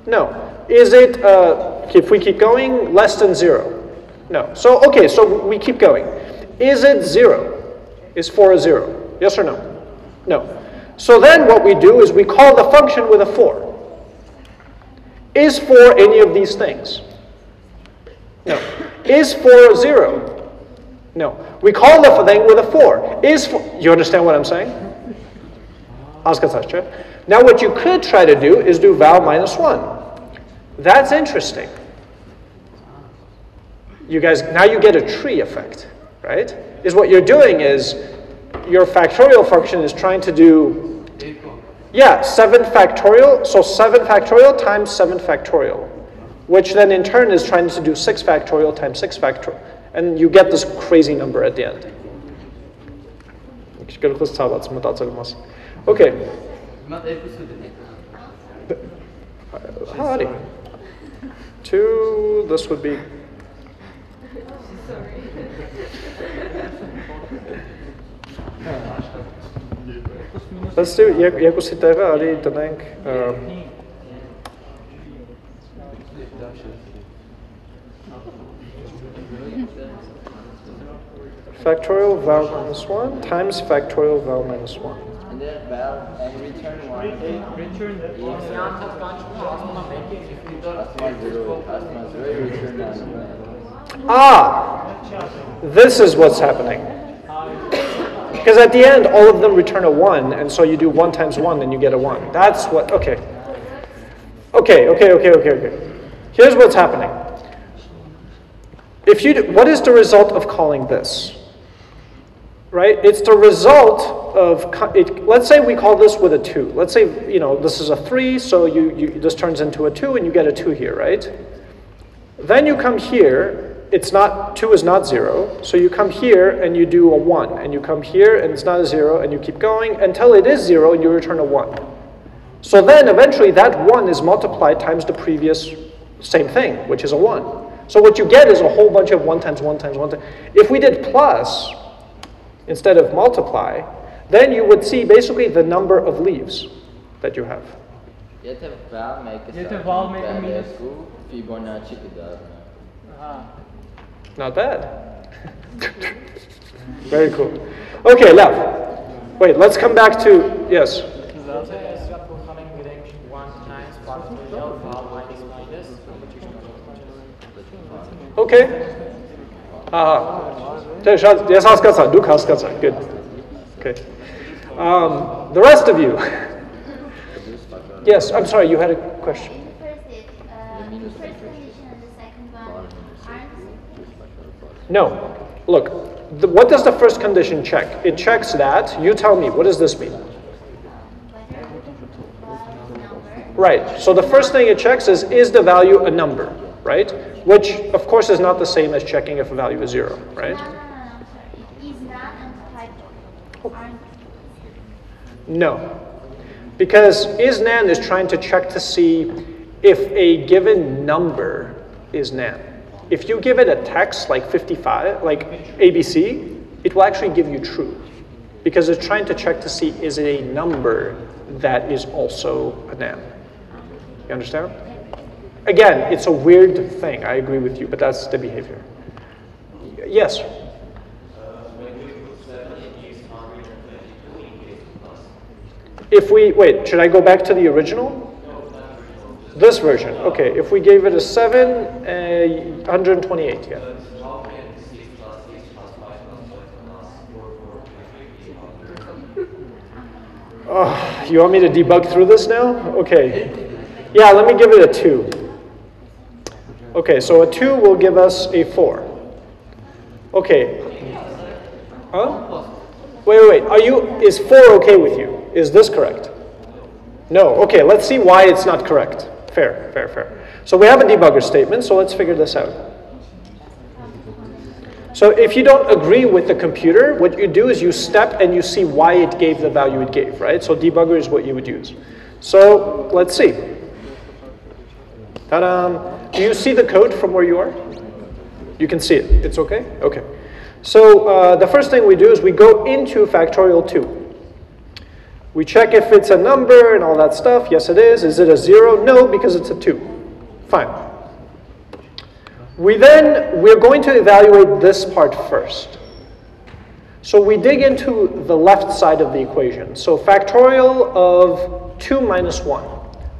No. Is it, uh, if we keep going, less than 0? No. So, okay, so we keep going. Is it 0? Is 4 a 0? Yes or no? No. So then what we do is we call the function with a 4. Is for any of these things? No. Is for a 0? No. We call the thing with a 4. Is 4, you understand what I'm saying? Now what you could try to do is do val minus 1. That's interesting. You guys, now you get a tree effect, right? Is what you're doing is your factorial function is trying to do, yeah, 7 factorial, so 7 factorial times 7 factorial, which then in turn is trying to do 6 factorial times 6 factorial, and you get this crazy number at the end. Okay. Howdy. Two, this would be. [laughs] Let's do, jak, jako eh, factorial val minus 1 times factorial val minus 1. And then val and return 1. Return Ah! This is what's happening. Because at the end, all of them return a 1, and so you do 1 times 1 and you get a 1. That's what, okay. Okay, okay, okay, okay, okay. Here's what's happening. If you, do, what is the result of calling this? Right? It's the result of, it, let's say we call this with a 2. Let's say, you know, this is a 3, so you, you, this turns into a 2 and you get a 2 here, right? Then you come here, it's not, 2 is not 0, so you come here and you do a 1, and you come here and it's not a 0, and you keep going until it is 0 and you return a 1. So then eventually that 1 is multiplied times the previous same thing, which is a 1. So what you get is a whole bunch of 1 times 1 times 1 times. If we did plus instead of multiply, then you would see basically the number of leaves that you have. Yet a val make a Yet a val make a minus- Fibonacci kadar. Aha. Not bad. [laughs] Very cool. Okay, left. Wait, let's come back to, yes. Okay. Aha. Yes, Haskatsa. Duk Haskatsa. Good. Okay. Um, the rest of you. [laughs] yes, I'm sorry, you had a question. No. Look, the, what does the first condition check? It checks that. You tell me. What does this mean? Right. So the first thing it checks is is the value a number, right? Which of course is not the same as checking if a value is zero, right? No. Because isNaN is trying to check to see if a given number is NaN. If you give it a text like 55, like ABC, it will actually give you true. Because it's trying to check to see is it a number that is also a NaN. You understand? Again, it's a weird thing, I agree with you, but that's the behavior. Yes? If we, wait, should I go back to the original? This version, okay. If we gave it a 7, uh, 128, yeah. [laughs] Oh, you want me to debug through this now? Okay. Yeah, let me give it a 2. Okay, so a 2 will give us a 4. Okay. Huh? Wait, wait, wait. Are you, is 4 okay with you? Is this correct? No. Okay, let's see why it's not correct. Fair, fair, fair. So we have a debugger statement, so let's figure this out. So if you don't agree with the computer, what you do is you step and you see why it gave the value it gave, right? So debugger is what you would use. So let's see. Ta-da! Do you see the code from where you are? You can see it. It's okay? Okay. So uh, the first thing we do is we go into factorial 2. We check if it's a number and all that stuff. Yes, it is. Is it a 0? No, because it's a 2. Fine. We then, we're going to evaluate this part first. So we dig into the left side of the equation. So factorial of 2 minus 1.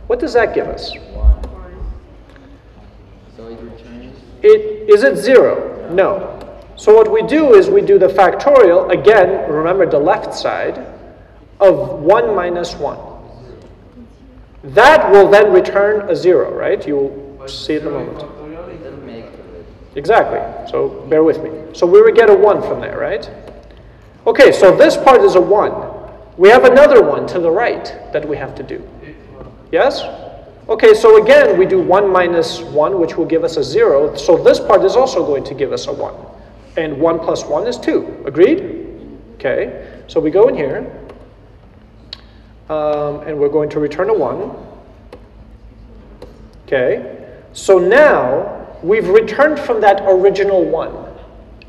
What does that give us? It, is it 0? No. So what we do is we do the factorial, again, remember the left side, of 1 minus 1. That will then return a 0, right? You'll see it in a moment. Exactly. So bear with me. So we would get a 1 from there, right? Okay, so this part is a 1. We have another one to the right that we have to do. Yes? Okay, so again, we do 1 minus 1, which will give us a 0. So this part is also going to give us a 1. And 1 plus 1 is 2. Agreed? Okay, so we go in here. Um, and we're going to return a 1. Okay, so now we've returned from that original 1.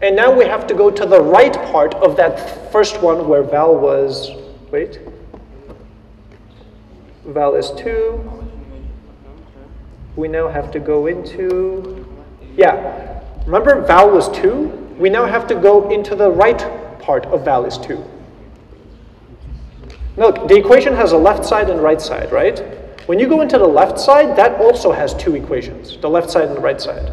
And now we have to go to the right part of that first one where val was, wait, val is 2. We now have to go into, yeah, remember val was 2? We now have to go into the right part of val is 2. Look, the equation has a left side and right side, right? When you go into the left side, that also has two equations, the left side and the right side.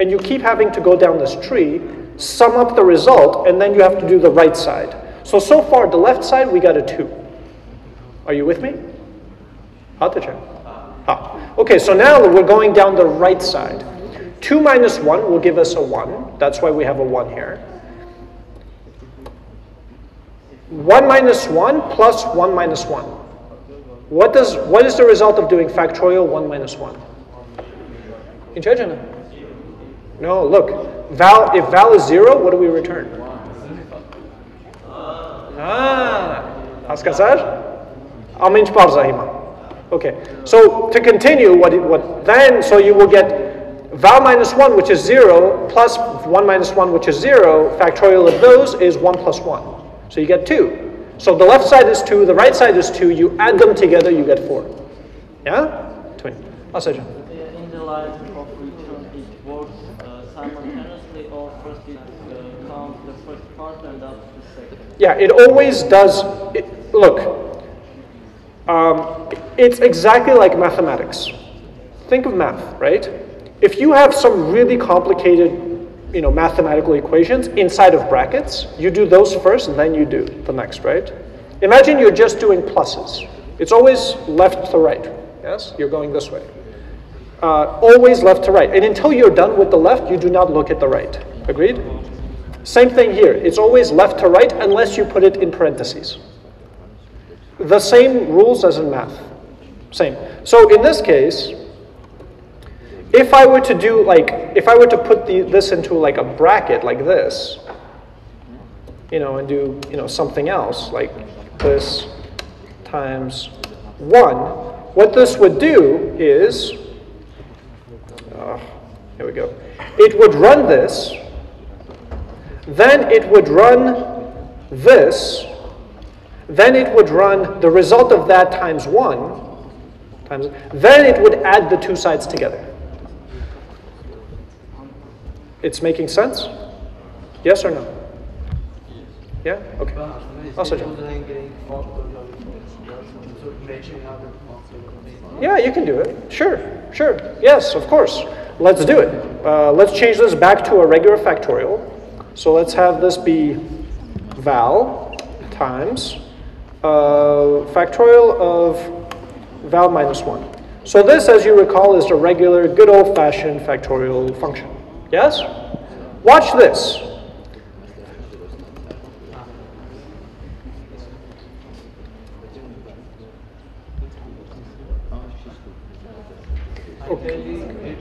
And you keep having to go down this tree, sum up the result, and then you have to do the right side. So, so far, the left side, we got a 2. Are you with me? Hatacha. Ah. Okay, so now we're going down the right side. 2 minus 1 will give us a 1. That's why we have a 1 here. 1 minus 1 plus 1 minus 1. What, does, what is the result of doing factorial 1 minus 1? Intelligent? No, look. Val, if val is 0, what do we return? Ah, Askazar? Aminch Parzahima. Okay, so to continue, what, what then, so you will get val minus 1, which is 0, plus 1 minus 1, which is 0. Factorial of those is 1 plus 1. So you get 2. So the left side is 2, the right side is 2. You add them together, you get 4. Yeah? 20. Asajan. In the line of return, it works uh, simultaneously, or first it uh, counts the first part and after the second. Yeah, it always does. It, look, Um, it's exactly like mathematics. Think of math, right? If you have some really complicated, you know, mathematical equations inside of brackets, you do those first and then you do the next, right? Imagine you're just doing pluses. It's always left to right, yes? You're going this way. Uh, always left to right. And until you're done with the left, you do not look at the right. Agreed? Same thing here. It's always left to right unless you put it in parentheses. The same rules as in math. Same. So in this case, if I were to do like, if I were to put the, this into like a bracket like this, you know, and do, you know, something else like this times 1, what this would do is, uh, here we go, it would run this, then it would run this, then it would run the result of that times 1, times, then it would add the two sides together. It's making sense? Yes or no? Yeah? Okay. Also, Yeah, you can do it. Sure, sure. Yes, of course. Let's do it. Uh, let's change this back to a regular factorial. So let's have this be val times uh, factorial of val minus 1. So this, as you recall, is a regular, good old-fashioned factorial function. Yes? Watch this.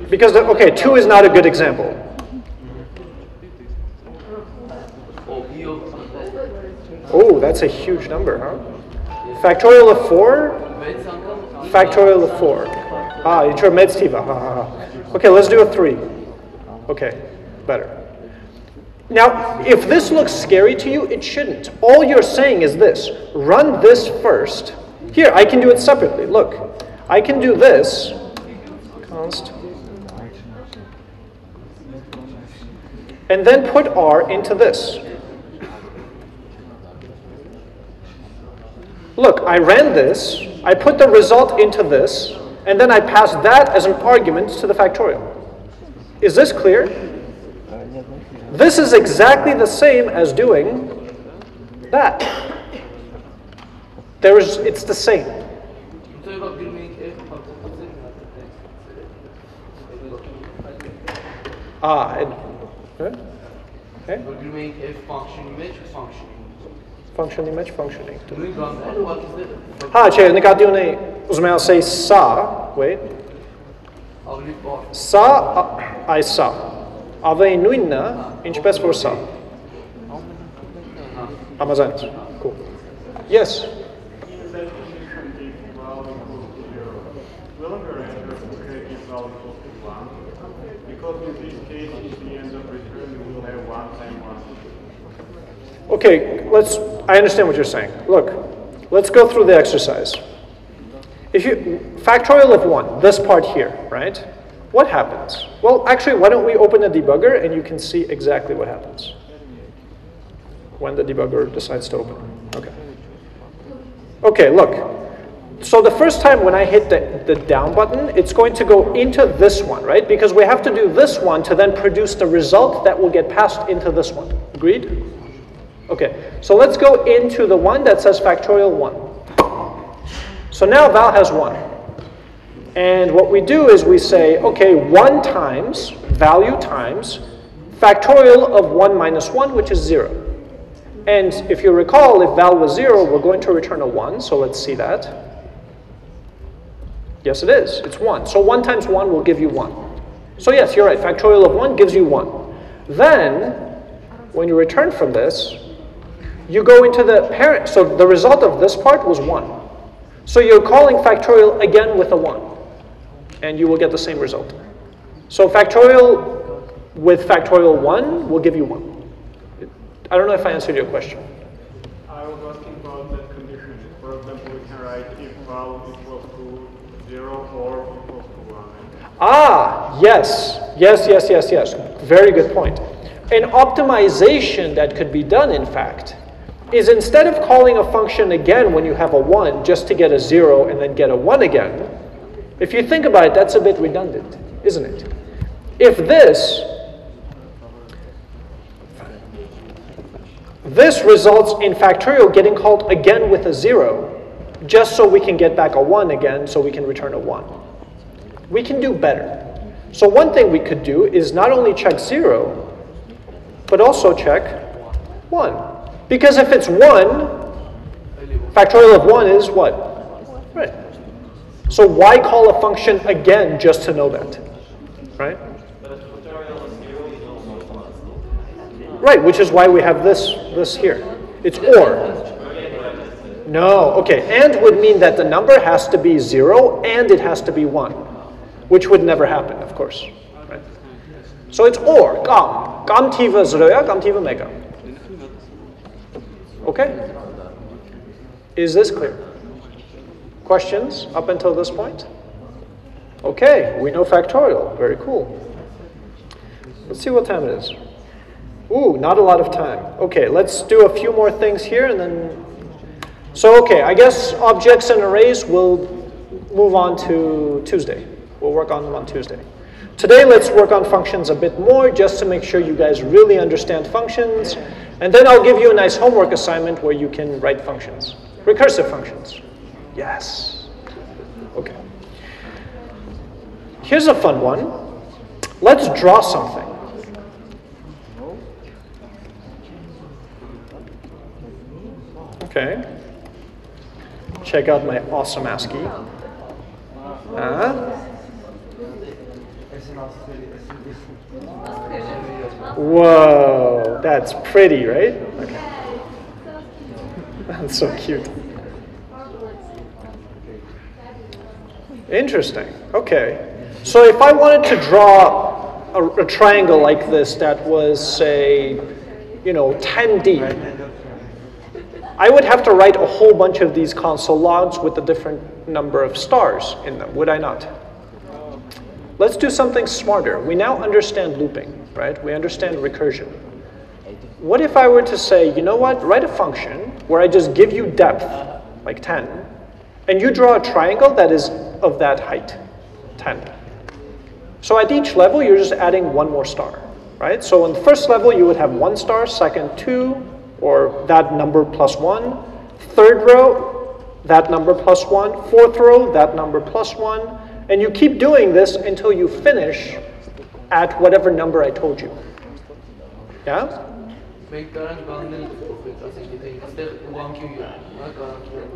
Because, okay, 2 is not a good example. Oh, that's a huge number, huh? Factorial of 4? Factorial of 4. Ah, you tried medtiva. Ah, ah, ah. Okay, let's do a 3. Okay, better. Now, if this looks scary to you, it shouldn't. All you're saying is this. Run this first. Here, I can do it separately. Look, I can do this. Const. And then put r into this. Look, I ran this, I put the result into this, and then I passed that as an argument to the factorial. Is this clear? This is exactly the same as doing that. There is, it's the same. Ah, and, huh? okay. function image function. Function image functioning. Doing run and what is it? Ah, c'è negazione, usmiamo say sa, wait. Sa, I sa. Sa. Amazonas. Cool. Yes. In return, you will have one time one. Okay, let's, I understand what you're saying. Look, let's go through the exercise. If you, factorial of 1, this part here, right? What happens? Well, actually, why don't we open a debugger and you can see exactly what happens when the debugger decides to open. Okay. Okay, look. So the first time when I hit the, the down button, it's going to go into this one, right? Because we have to do this one to then produce the result that will get passed into this one. Agreed? Okay, so let's go into the one that says factorial 1. So now val has 1. And what we do is we say, okay, 1 times, value times, factorial of 1 minus 1, which is 0. And if you recall, if val was 0, we're going to return a 1, so let's see that. Yes, it is. It's 1. So 1 times 1 will give you 1. So yes, you're right. Factorial of 1 gives you 1. Then, when you return from this, you go into the parent. So the result of this part was 1. So you're calling factorial again with a 1. And you will get the same result. So factorial with factorial 1 will give you 1. I don't know if I answered your question. I was asking about that condition. For example, we can write if val equals to 0 or equals to 1. Ah, yes, yes, yes, yes, yes. Very good point. An optimization that could be done, in fact, is instead of calling a function again when you have a 1 just to get a 0 and then get a 1 again, if you think about it, that's a bit redundant, isn't it? If this, this results in factorial getting called again with a 0, just so we can get back a 1 again, so we can return a 1. We can do better. So one thing we could do is not only check 0, but also check 1. Because if it's 1, factorial of 1 is what? Right. So why call a function again just to know that? Right? Right, which is why we have this, this here. It's or. No, okay. And would mean that the number has to be 0 and it has to be 1, which would never happen, of course. Right? So it's or, gam. Gam tiva 0야, gam tiva mega. Okay? Is this clear? Questions up until this point? Okay, we know factorial. Very cool. Let's see what time it is. Ooh, not a lot of time. Okay, let's do a few more things here and then. So, okay, I guess objects and arrays will move on to Tuesday. We'll work on them on Tuesday. Today, let's work on functions a bit more just to make sure you guys really understand functions. And then I'll give you a nice homework assignment where you can write functions. Recursive functions. Yes. Okay. Here's a fun one. Let's draw something. Okay. Check out my awesome ASCII. Uh, whoa, that's pretty, right? Okay. That's so cute. Interesting. Okay. So if I wanted to draw a, a triangle like this that was, say, you know, 10 deep, I would have to write a whole bunch of these console logs with a different number of stars in them, would I not? Let's do something smarter. We now understand looping, right? We understand recursion. What if I were to say, you know what, write a function where I just give you depth, like 10, and you draw a triangle that is of that height, 10. So at each level, you're just adding one more star, right? So on the first level, you would have one star, second, two, or that number plus one. Third row, that number plus one. Fourth row, that number plus one. And you keep doing this until you finish at whatever number I told you. Yeah?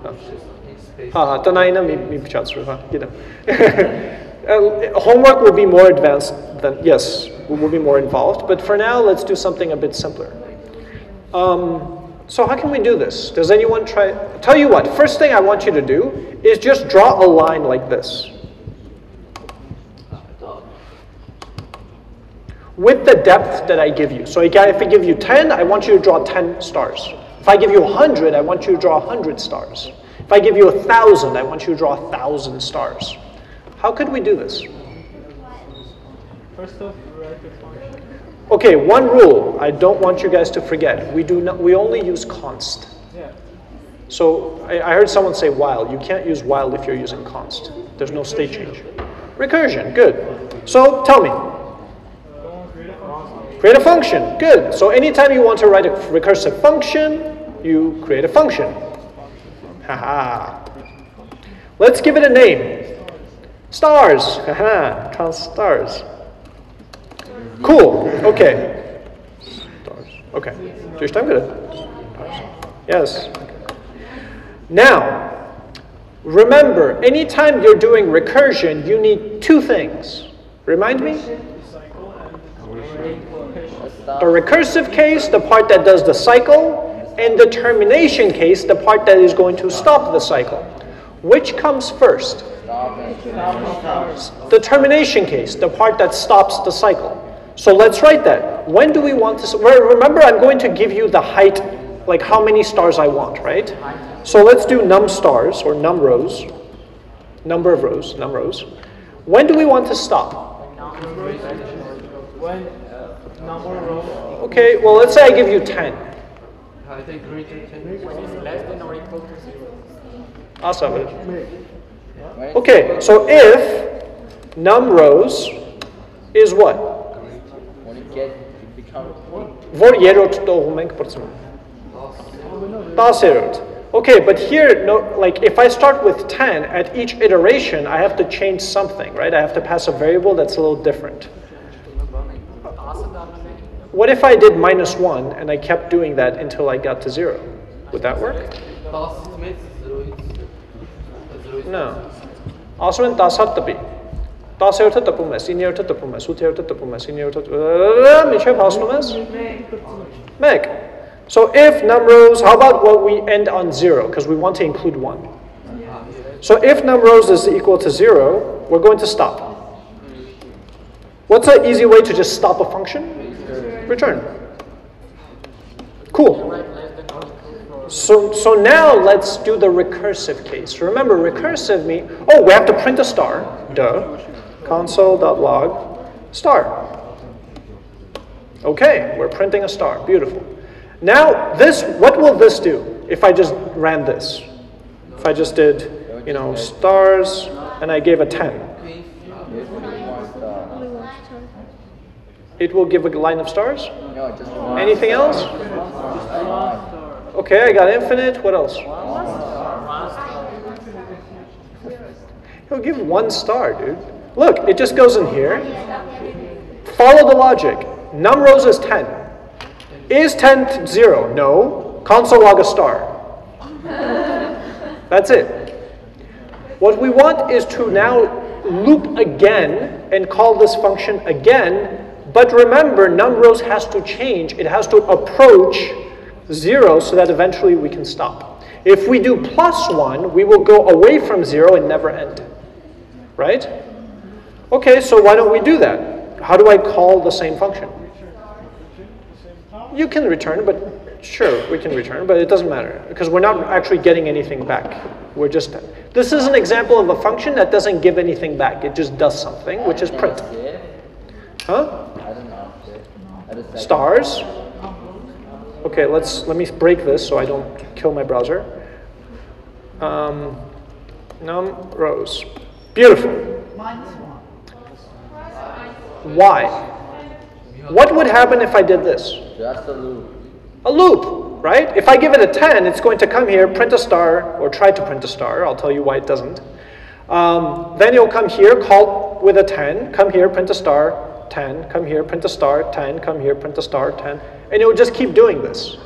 Oh. Ha ha, tanayna mi b'chatzruva, you know. [laughs] uh, homework will be more advanced than, yes, will be more involved, but for now let's do something a bit simpler. Um, so how can we do this? Does anyone try, tell you what, first thing I want you to do is just draw a line like this. With the depth that I give you. So if I give you 10, I want you to draw 10 stars. If I give you 100, I want you to draw 100 stars. If I give you 1,000, I want you to draw 1,000 stars. How could we do this? First off, write the function. Okay, one rule I don't want you guys to forget. We do not we only use const. Yeah. So I, I heard someone say while. You can't use while if you're using const. There's no state change. Recursion, good. So tell me. Create a function, good. So anytime you want to write a recursive function, you create a function. Haha. Let's give it a name. Stars. Haha. Trans stars. Cool. Okay. Stars. Okay. Just I'm good. Yes. Now, remember, anytime you're doing recursion, you need two things. Remind me? The recursive case, the part that does the cycle, and the termination case, the part that is going to stop the cycle. Which comes first? The termination case, the part that stops the cycle. So let's write that. When do we want to, remember I'm going to give you the height, like how many stars I want, right? So let's do num stars, or num rows, number of rows, num rows. When do we want to stop? Okay, well, let's say I give you 10. I Awesome. Okay, so if num rows is what? Vor yerot dohumenk portsum. Das yerot. Okay, but here, no, like if I start with 10, at each iteration, I have to change something, right? I have to pass a variable that's a little different. What if I did minus 1 and I kept doing that until I got to 0? Would that work? No. Also in tasat tapi. Tase erta tapumes, in erta tapumes, ut erta tapumes, in erta uh, michev hasnumes? Meg. So if num rows, how about what we end on 0? Because we want to include 1. So if num rows is equal to 0, we're going to stop. What's an easy way to just stop a function? Return. Cool. So, so now let's do the recursive case. Remember, recursive mean, oh, we have to print a star, duh. Console.log star. Okay, we're printing a star, beautiful. Now, this, what will this do if I just ran this? If I just did, you know, stars, and I gave a 10. one star. It will give a line of stars? No, just one. Anything else? Okay, I got infinite. What else? He'll give one star, dude. Look, it just goes in here. Follow the logic. Num rows is 10. Is 10 0? No. Console log a star. [laughs] That's it. What we want is to now loop again and call this function again. But remember, num rows has to change. It has to approach 0 so that eventually we can stop. If we do plus 1, we will go away from 0 and never end. Right? Okay, so why don't we do that? How do I call the same function? You can return, but sure, we can return, but it doesn't matter because we're not actually getting anything back. We're just, this is an example of a function that doesn't give anything back. It just does something, which is print. Huh? I don't know. I just Stars. Okay, let's, let me break this so I don't kill my browser. Um, num rows. Beautiful. Why? What would happen if I did this? Just a loop. A loop, right? If I give it a 10, it's going to come here, print a star, or try to print a star. I'll tell you why it doesn't. Um, then it'll come here, call with a 10, come here, print a star, 10, come here, print a star, 10, come here, print a star, 10. And it will just keep doing this.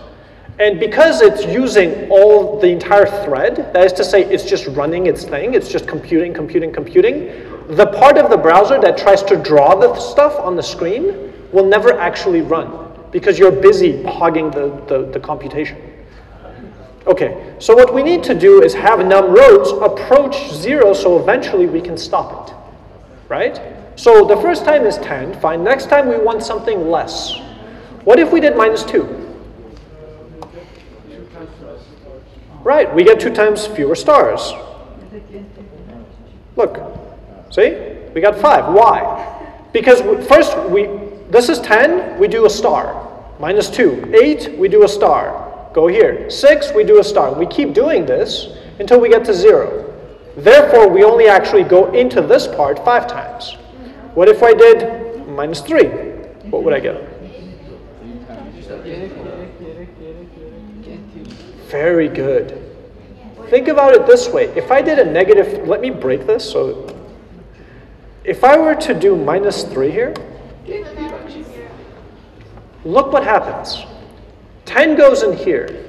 And because it's using all the entire thread, that is to say, it's just running its thing, it's just computing, computing, computing, the part of the browser that tries to draw the stuff on the screen will never actually run because you're busy hogging the, the, the computation. Okay, so what we need to do is have num rows approach zero so eventually we can stop it, right? So the first time is 10, fine. Next time we want something less. What if we did minus 2? Right, we get two times fewer stars. Look, see? We got five. Why? Because first we, this is 10, we do a star. Minus 2. 8, we do a star. Go here. 6, we do a star. We keep doing this until we get to 0. Therefore, we only actually go into this part five times. What if I did minus 3? What would I get? Very good. Think about it this way. If I did a negative, let me break this. So if I were to do minus 3 here, look what happens. 10 goes in here.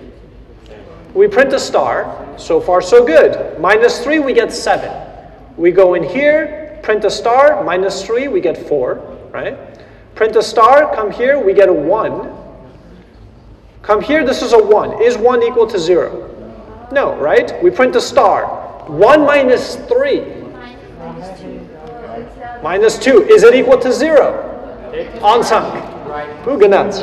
We print a star. So far, so good. Minus 3, we get 7. We go in here, print a star. Minus 3, we get 4, right? Print a star, come here, we get a 1. Come here, this is a 1. Is 1 equal to 0? No, right? We print a star. 1 minus 3. Minus 2. Is it equal to 0? Ansang. Who gets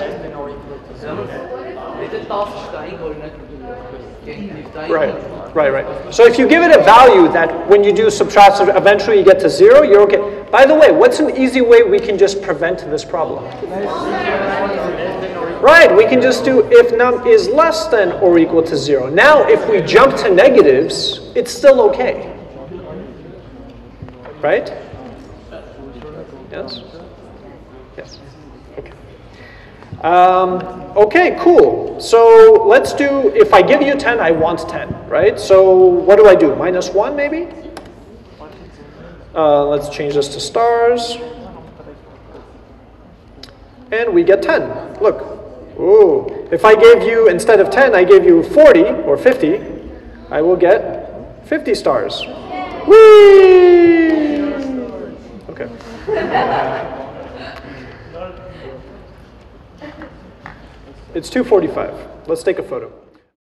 Right, right, right. So if you give it a value that when you do subtraction, eventually you get to 0, you're okay. By the way, what's an easy way we can just prevent this problem? Right, we can just do if num is less than or equal to 0. Now, if we jump to negatives, it's still okay. Right? Yes. Okay. Um, okay, cool. So let's do, if I give you 10, I want 10, right? So what do I do? Minus 1 maybe? Uh, let's change this to stars. And we get 10. Look. Ooh. If I gave you, instead of 10, I gave you 40 or 50, I will get 50 stars. Whee! Okay. [laughs] It's 2.45. Let's take a photo.